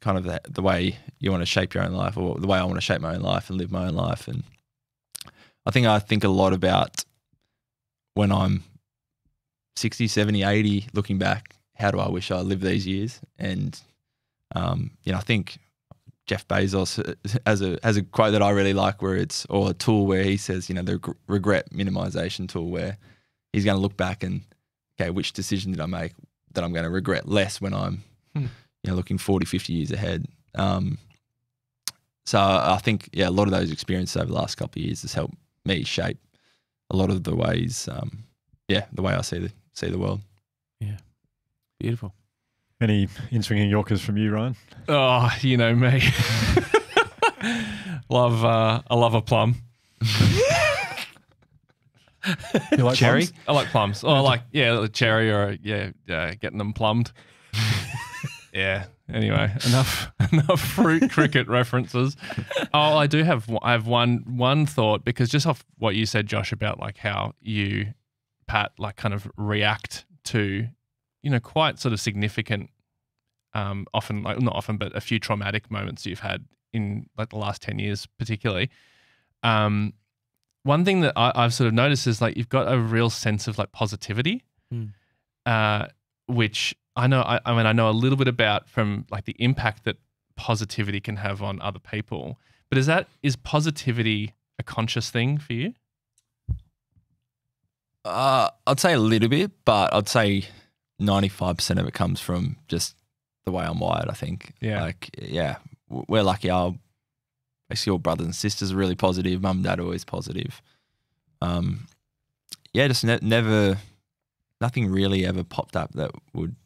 Kind of the, the way you want to shape your own life, or the way I want to shape my own life and live my own life. And I think I think a lot about when I'm 60, 70, 80, looking back, how do I wish I lived these years? And, um, you know, I think Jeff Bezos has a, has a quote that I really like where it's, or a tool where he says, you know, the regret minimization tool where he's going to look back and, okay, which decision did I make that I'm going to regret less when I'm, Hmm. you know, looking 40, 50 years ahead. Um, so I think, yeah, a lot of those experiences over the last couple of years has helped me shape a lot of the ways, um, yeah, the way I see the see the world. Beautiful. Any in swinging Yorkers from you, Ryan? Oh, you know me. love uh, I love a plum. You like Cherry? plums? I like plums. Oh, I like yeah, a cherry or yeah, uh, getting them plumbed. yeah. Anyway, enough enough fruit cricket references. Oh, I do have I have one one thought because just off what you said, Josh, about like how you, Pat, like kind of react to, you know, quite sort of significant, um, often like not often, but a few traumatic moments you've had in like the last ten years, particularly. Um, one thing that I, I've sort of noticed is like you've got a real sense of like positivity, Mm. uh, which I know. I, I mean, I know a little bit about from like the impact that positivity can have on other people. But is that is positivity a conscious thing for you? Uh, I'd say a little bit, but I'd say ninety five percent of it comes from just the way I'm wired. I think. Yeah. Like, yeah, we're lucky. Our basically all brothers and sisters are really positive. Mum and dad are always positive. Um, yeah, just ne- never, nothing really ever popped up that would,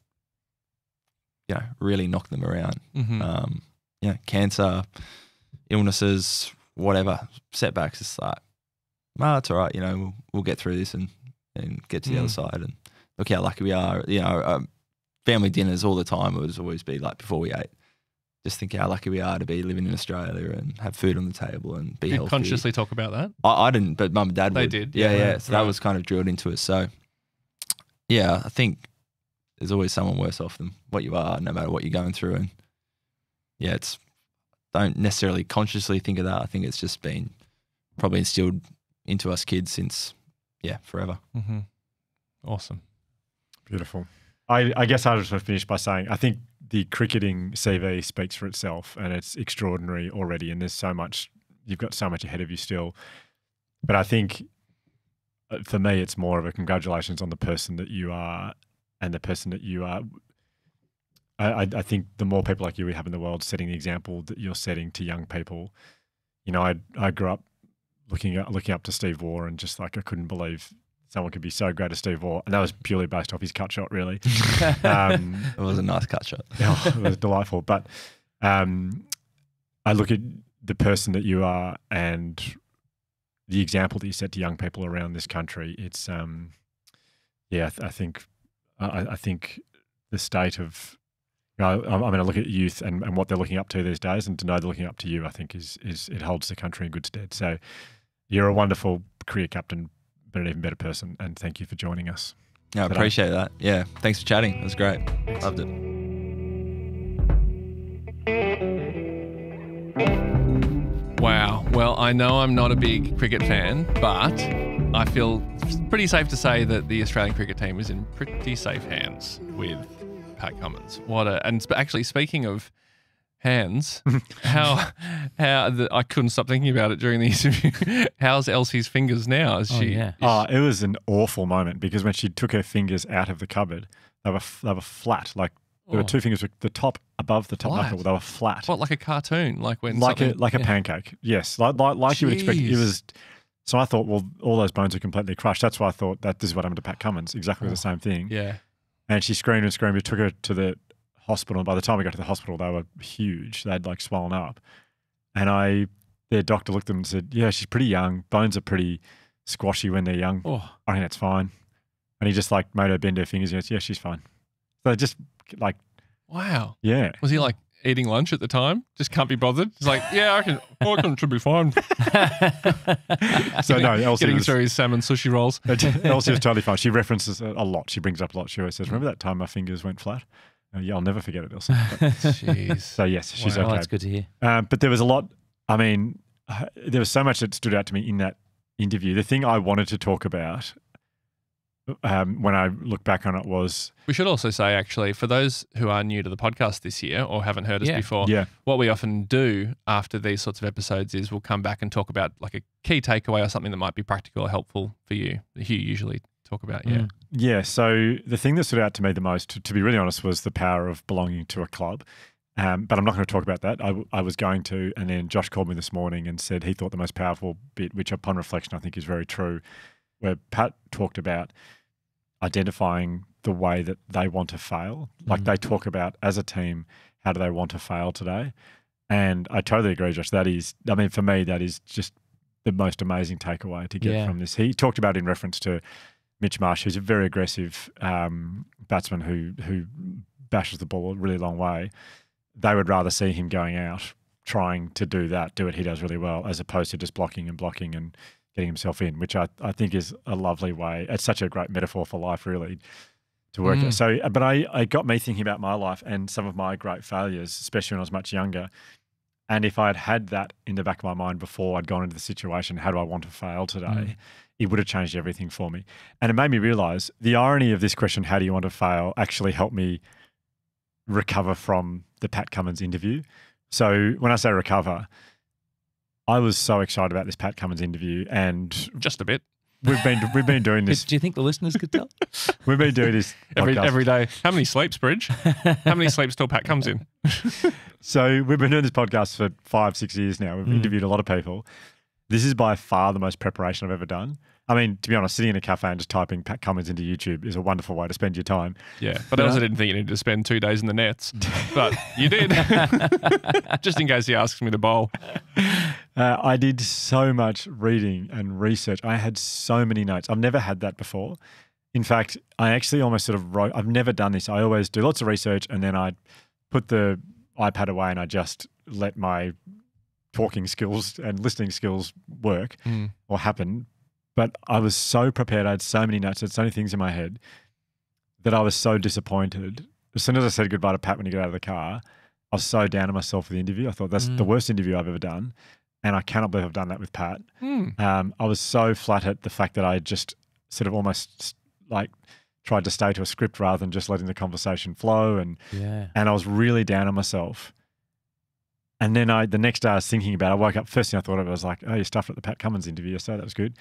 you know, really knock them around. Mm-hmm. Um, yeah, cancer, illnesses, whatever, setbacks. It's like, well, it's all right. You know, we'll, we'll get through this and, and get to the Mm. other side. And look how lucky we are. You know, um, family dinners all the time. It would always be like before we ate. Just think how lucky we are to be living in Australia and have food on the table and be healthy. consciously talk about that? I, I didn't, but mum and dad They would. did, Yeah, yeah, yeah. right, So that was kind of drilled into us. So, yeah, I think there's always someone worse off than what you are, no matter what you're going through. And yeah, it's don't necessarily consciously think of that. I think it's just been probably instilled into us kids since yeah forever. Mm-hmm. Awesome. Beautiful. I, I guess I just want to finish by saying I think the cricketing CV speaks for itself and it's extraordinary already. And there's so much, you've got so much ahead of you still. But I think uh, for me, it's more of a congratulations on the person that you are and the person that you are. I, I, think the more people like you we have in the world setting the example that you're setting to young people, you know, I, I grew up looking at, looking up to Steve Waugh and just like I couldn't believe someone could be so great as Steve Waugh. And that was purely based off his cut shot, really. Um, It was a nice cut shot. oh, it was delightful. But um, I look at the person that you are and the example that you set to young people around this country. It's um, yeah, I, th- I think I, I think the state of you know, I, I mean, I look at youth and, and what they're looking up to these days, and to know they're looking up to you, I think is is it holds the country in good stead. So you're a wonderful career captain, but an even better person, and thank you for joining us. Yeah, I appreciate that. Yeah, thanks for chatting. It was great. Loved it. Wow. Well, I know I'm not a big cricket fan, but I feel pretty safe to say that the Australian cricket team is in pretty safe hands with Pat Cummins. What a and actually speaking of hands, how how the, I couldn't stop thinking about it during the interview. How's Elsie's fingers now? Is Oh, she? yeah. is- Oh, it was an awful moment because when she took her fingers out of the cupboard, they were they were flat. Like there were Oh. two fingers, the top above the top Flat? knuckle, they were flat, what like a cartoon? Like when like a something- like a yeah. pancake. Yes, like like, like you would expect. It was. So I thought, well, all those bones are completely crushed. That's why I thought that this is what happened to Pat Cummins. Exactly Oh. the same thing. yeah. And she screamed and screamed. We took her to the hospital. By the time we got to the hospital, they were huge. They'd like swollen up. And I, their doctor looked at them and said, "Yeah, she's pretty young. Bones are pretty squashy when they're young. Oh, I think that's fine." And he just like made her bend her fingers. And he goes, "Yeah, she's fine." So just like, Wow. yeah, Was he like eating lunch at the time? Just can't be bothered. He's like, yeah, I can. I can should be fine. So no, Elsie getting was- through his salmon sushi rolls. Elsie was totally fine. She references it a lot. She brings up a lot. She always says, "Remember that time my fingers went flat?" Uh, yeah, I'll never forget it, Elsie. But- Jeez. so yes, she's Wow. oh, okay. that's good to hear. Um, but there was a lot. I mean, uh, there was so much that stood out to me in that interview. The thing I wanted to talk about um, when I look back on it was, We should also say, actually, for those who are new to the podcast this year or haven't heard us Yeah. before, yeah, what we often do after these sorts of episodes is we'll come back and talk about like a key takeaway or something that might be practical or helpful for you. that You usually talk about, yeah. Mm. yeah. So the thing that stood out to me the most, to, to be really honest, was the power of belonging to a club. Um, but I'm not going to talk about that. I was going to, and then Josh called me this morning and said he thought the most powerful bit, which upon reflection I think is very true, where Pat talked about identifying the way that they want to fail. Like Mhm. they talk about as a team, how do they want to fail today? And I totally agree, Josh. That is, I mean, for me, that is just the most amazing takeaway to get Yeah. from this. He talked about in reference to Mitch Marsh, who's a very aggressive um, batsman who who bashes the ball a really long way. They would rather see him going out trying to do that, do what he does really well, as opposed to just blocking and blocking and getting himself in, which I, I think is a lovely way. It's such a great metaphor for life, really, to work. Mm. at. So, but I, I got me thinking about my life and some of my great failures, especially when I was much younger. And if I had had that in the back of my mind before I'd gone into the situation, how do I want to fail today? Mm. It would have changed everything for me. And it made me realize the irony of this question, how do you want to fail, actually helped me recover from the Pat Cummins interview. So when I say recover, I was so excited about this Pat Cummins interview, and Just a bit. we've been we've been doing this. Do you think the listeners could tell? We've been doing this Every, podcast. every day. How many sleeps, Bridge? How many sleeps till Pat comes in? So we've been doing this podcast for five, six years now. We've Mm. interviewed a lot of people. This is by far the most preparation I've ever done. I mean, to be honest, sitting in a cafe and just typing Pat Cummins into YouTube is a wonderful way to spend your time. Yeah. But I also didn't think you needed to spend two days in the nets. But you did. Just in case he asks me to bowl. Uh, I did so much reading and research. I had so many notes. I've never had that before. In fact, I actually almost sort of wrote, I've never done this. I always do lots of research and then I put the iPad away and I just let my talking skills and listening skills work Mm. or happen. But I was so prepared. I had so many notes, I had so many things in my head that I was so disappointed. As soon as I said goodbye to Pat when he got out of the car, I was so down on myself for the interview. I thought that's the Mm. worst interview I've ever done. And I cannot believe I've done that with Pat. Hmm. Um, I was so flattered the fact that I just sort of almost like tried to stay to a script rather than just letting the conversation flow. And yeah. and I was really down on myself. And then I, the next day, I was thinking about. It. I woke up. First thing I thought of was like, "Oh, you stuffed at the Pat Cummins interview yesterday. That was good."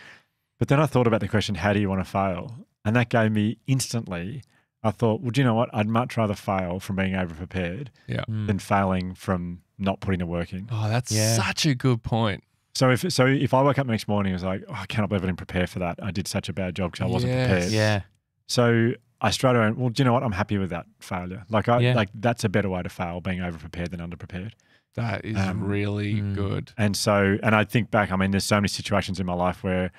But then I thought about the question, "How do you want to fail?" And that gave me instantly. I thought, well, do you know what? I'd much rather fail from being over prepared Mm. than failing from not putting the work in. Oh, that's Yeah. such a good point. So if so, if I woke up the next morning, I was like, oh, I cannot believe I didn't prepare for that. I did such a bad job because I wasn't Yes. prepared. Yeah. So I straight away, well, do you know what? I'm happy with that failure. Like I Yeah. like that's a better way to fail, being overprepared than under prepared. That is Um, really mm. good. And so, and I think back, I mean, there's so many situations in my life where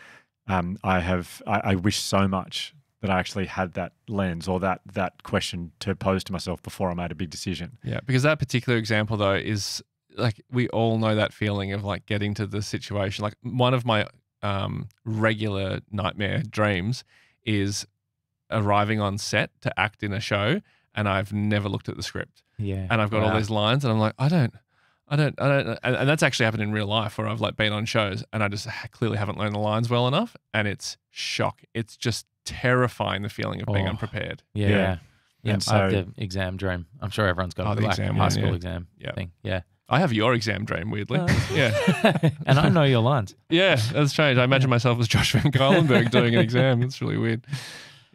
um, I have, I, I wish so much that I actually had that lens or that that question to pose to myself before I made a big decision. Yeah, because that particular example though is like we all know that feeling of like getting to the situation. Like one of my um, regular nightmare dreams is arriving on set to act in a show, and I've never looked at the script, Yeah. and I've got all these lines, and I'm like, I don't. I don't, I don't, and, and that's actually happened in real life where I've like been on shows and I just clearly haven't learned the lines well enough, and it's shock. It's just terrifying the feeling of being Oh. unprepared. Yeah. Yeah. Yeah. Yeah. And I have the exam dream. I'm sure everyone's got Oh, the like exam high one, school yeah. exam Yeah. thing. Yeah. I have your exam dream, weirdly. Oh. yeah, and I know your lines. yeah, that's strange. I imagine myself as Josh Van Cuylenburg doing an exam. It's really weird.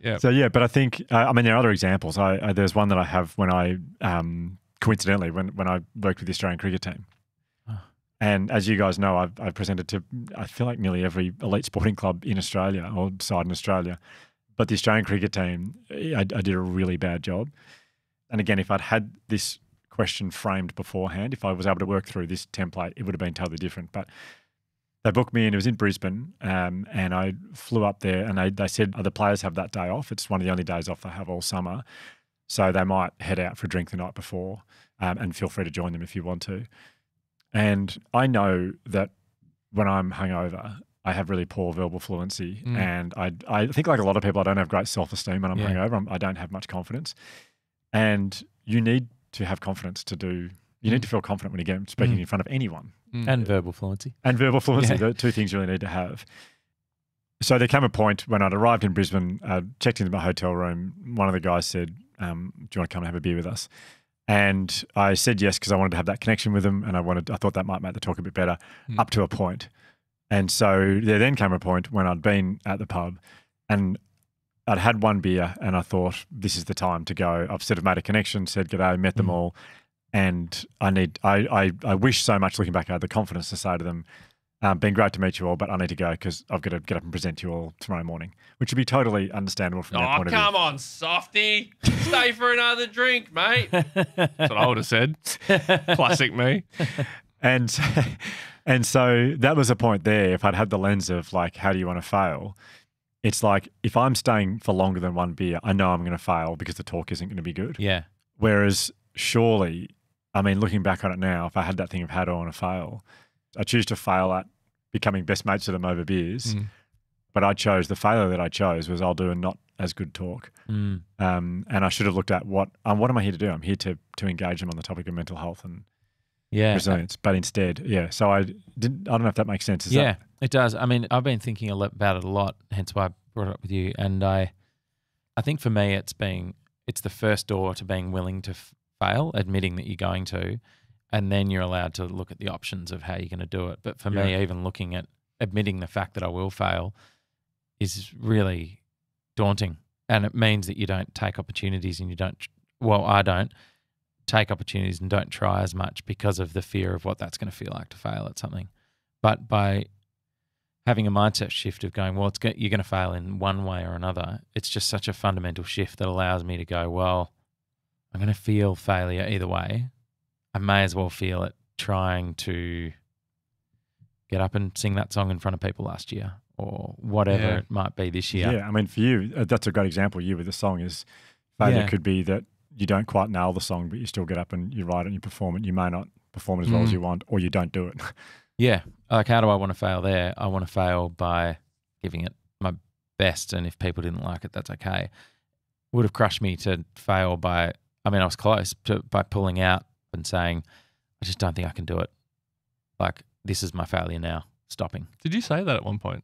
Yeah. So yeah, but I think uh, I mean there are other examples. I, I there's one that I have when I um, coincidentally when when I worked with the Australian cricket team. Oh. And as you guys know, I've, I've presented to I feel like nearly every elite sporting club in Australia or side in Australia, but the Australian cricket team, I, I did a really bad job. And again, if I'd had this question framed beforehand, if I was able to work through this template, it would have been totally different. But they booked me in. It was in Brisbane, um, and I flew up there. And they they said, oh, the players have that day off. It's one of the only days off they have all summer, so they might head out for a drink the night before, um, and feel free to join them if you want to. And I know that when I'm hungover, I have really poor verbal fluency, Mm. and I I think like a lot of people, I don't have great self esteem when I'm Yeah. hungover. I'm, I don't have much confidence, and you need to have confidence to do. You need Mm. to feel confident when you get speaking Mm. in front of anyone Mm. And verbal fluency. and verbal fluency. Yeah. The two things you really need to have. So there came a point when I'd arrived in Brisbane, uh, checked into my hotel room. One of the guys said, um, "Do you want to come and have a beer with us?" And I said yes because I wanted to have that connection with them, and I wanted. I thought that might make the talk a bit better, Mm. up to a point. And so there then came a point when I'd been at the pub, and I'd had one beer, and I thought this is the time to go. I've sort of made a connection, said g'day, met them Mm. all, and I need. I, I I wish so much looking back, I had the confidence to say to them, um, "Been great to meet you all, but I need to go because I've got to get up and present to you all tomorrow morning," which would be totally understandable from their Oh, point of view. come on, softy. Stay for another drink, mate. That's what I would have said. Classic me. And and so that was a point there. If I'd had the lens of like, how do you want to fail? It's like if I'm staying for longer than one beer, I know I'm going to fail because the talk isn't going to be good. yeah. Whereas surely, I mean, looking back on it now, if I had that thing of how do I want to fail, I choose to fail at becoming best mates with them over beers. Mm. But I chose the failure that I chose was I'll do a not as good talk. Mm. Um, and I should have looked at what um, what am I here to do? I'm here to to engage them on the topic of mental health and Yeah. resilience. But instead, yeah. So I didn't. I don't know if that makes sense. Is yeah, that, it does. I mean, I've been thinking about it a lot, hence why I brought it up with you. And I, I think for me, it's being it's the first door to being willing to f- fail, admitting that you're going to, and then you're allowed to look at the options of how you're going to do it. But for me, even looking at admitting the fact that I will fail is really daunting, and it means that you don't take opportunities and you don't. Well, I don't take opportunities and don't try as much because of the fear of what that's going to feel like to fail at something. But by having a mindset shift of going, well, it's go- you're going to fail in one way or another. It's just such a fundamental shift that allows me to go, well, I'm going to feel failure either way. I may as well feel it trying to get up and sing that song in front of people last year or whatever Yeah. it might be this year. yeah. I mean, for you, uh, that's a great example. You with the song is failure Yeah. could be that you don't quite nail the song, but you still get up and you write it and you perform it. You may not perform it as well as Mm. you want, or you don't do it. Yeah. Like, how do I want to fail there? I want to fail by giving it my best. And if people didn't like it, that's okay. Would have crushed me to fail by, I mean, I was close to, by pulling out and saying, I just don't think I can do it. Like, this is my failure now, stopping. Did you say that at one point?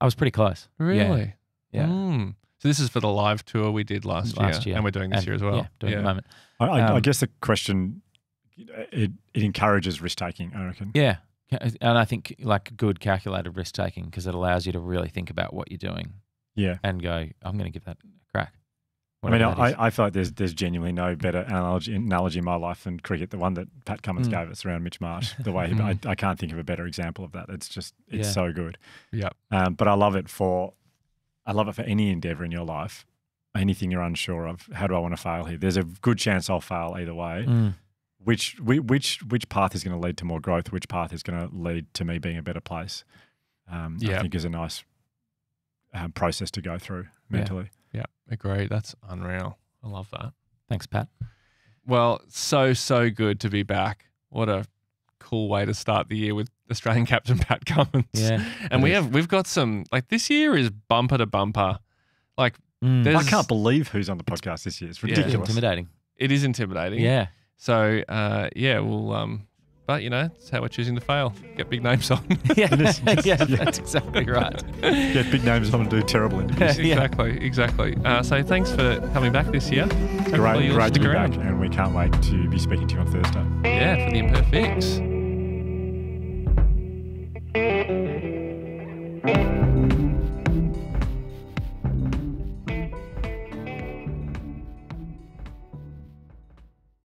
I was pretty close. Really? Yeah. Mm. So this is for the live tour we did last, Last year, year. and we're doing this And, year as well. Yeah, doing it at the moment. I, I, I Um, guess the question it it encourages risk taking. I reckon. Yeah. And I think like good calculated risk taking because it allows you to really think about what you're doing Yeah. and go, I'm going to give that a crack. I mean, Whatever that is. I, I feel like there's there's genuinely no better analogy, analogy in my life than cricket. The one that Pat Cummins Mm. gave us around Mitch Marsh. The way he, I, I can't think of a better example of that. It's just it's Yeah. so good. Yeah. Um, but I love it for I love it for any endeavor in your life. Anything you're unsure of. How do I want to fail here? There's a good chance I'll fail either way. Mm. Which whi- which which path is going to lead to more growth? Which path is going to lead to me being a better place? Um, Yeah. I think is a nice um, process to go through Yeah. Mentally. Agreed. That's unreal. I love that. Thanks, Pat. Well, so so good to be back. What a cool way to start the year with Australian captain Pat Cummins. Yeah. and we is. have we've got some like this year is bumper to bumper. Like Mm. There's- I can't believe who's on the podcast this year. It's Yeah. It's ridiculous. intimidating. it is intimidating. Yeah. So uh, yeah, we'll um, but, you know, it's how we're choosing to fail. Get big names on. yeah, yeah, that's exactly right. Get big names on and do terrible interviews. exactly, exactly. Uh, so thanks for coming back this year. Great, great to be around. back, and we can't wait to be speaking to you on Thursday. Yeah, for the Imperfects.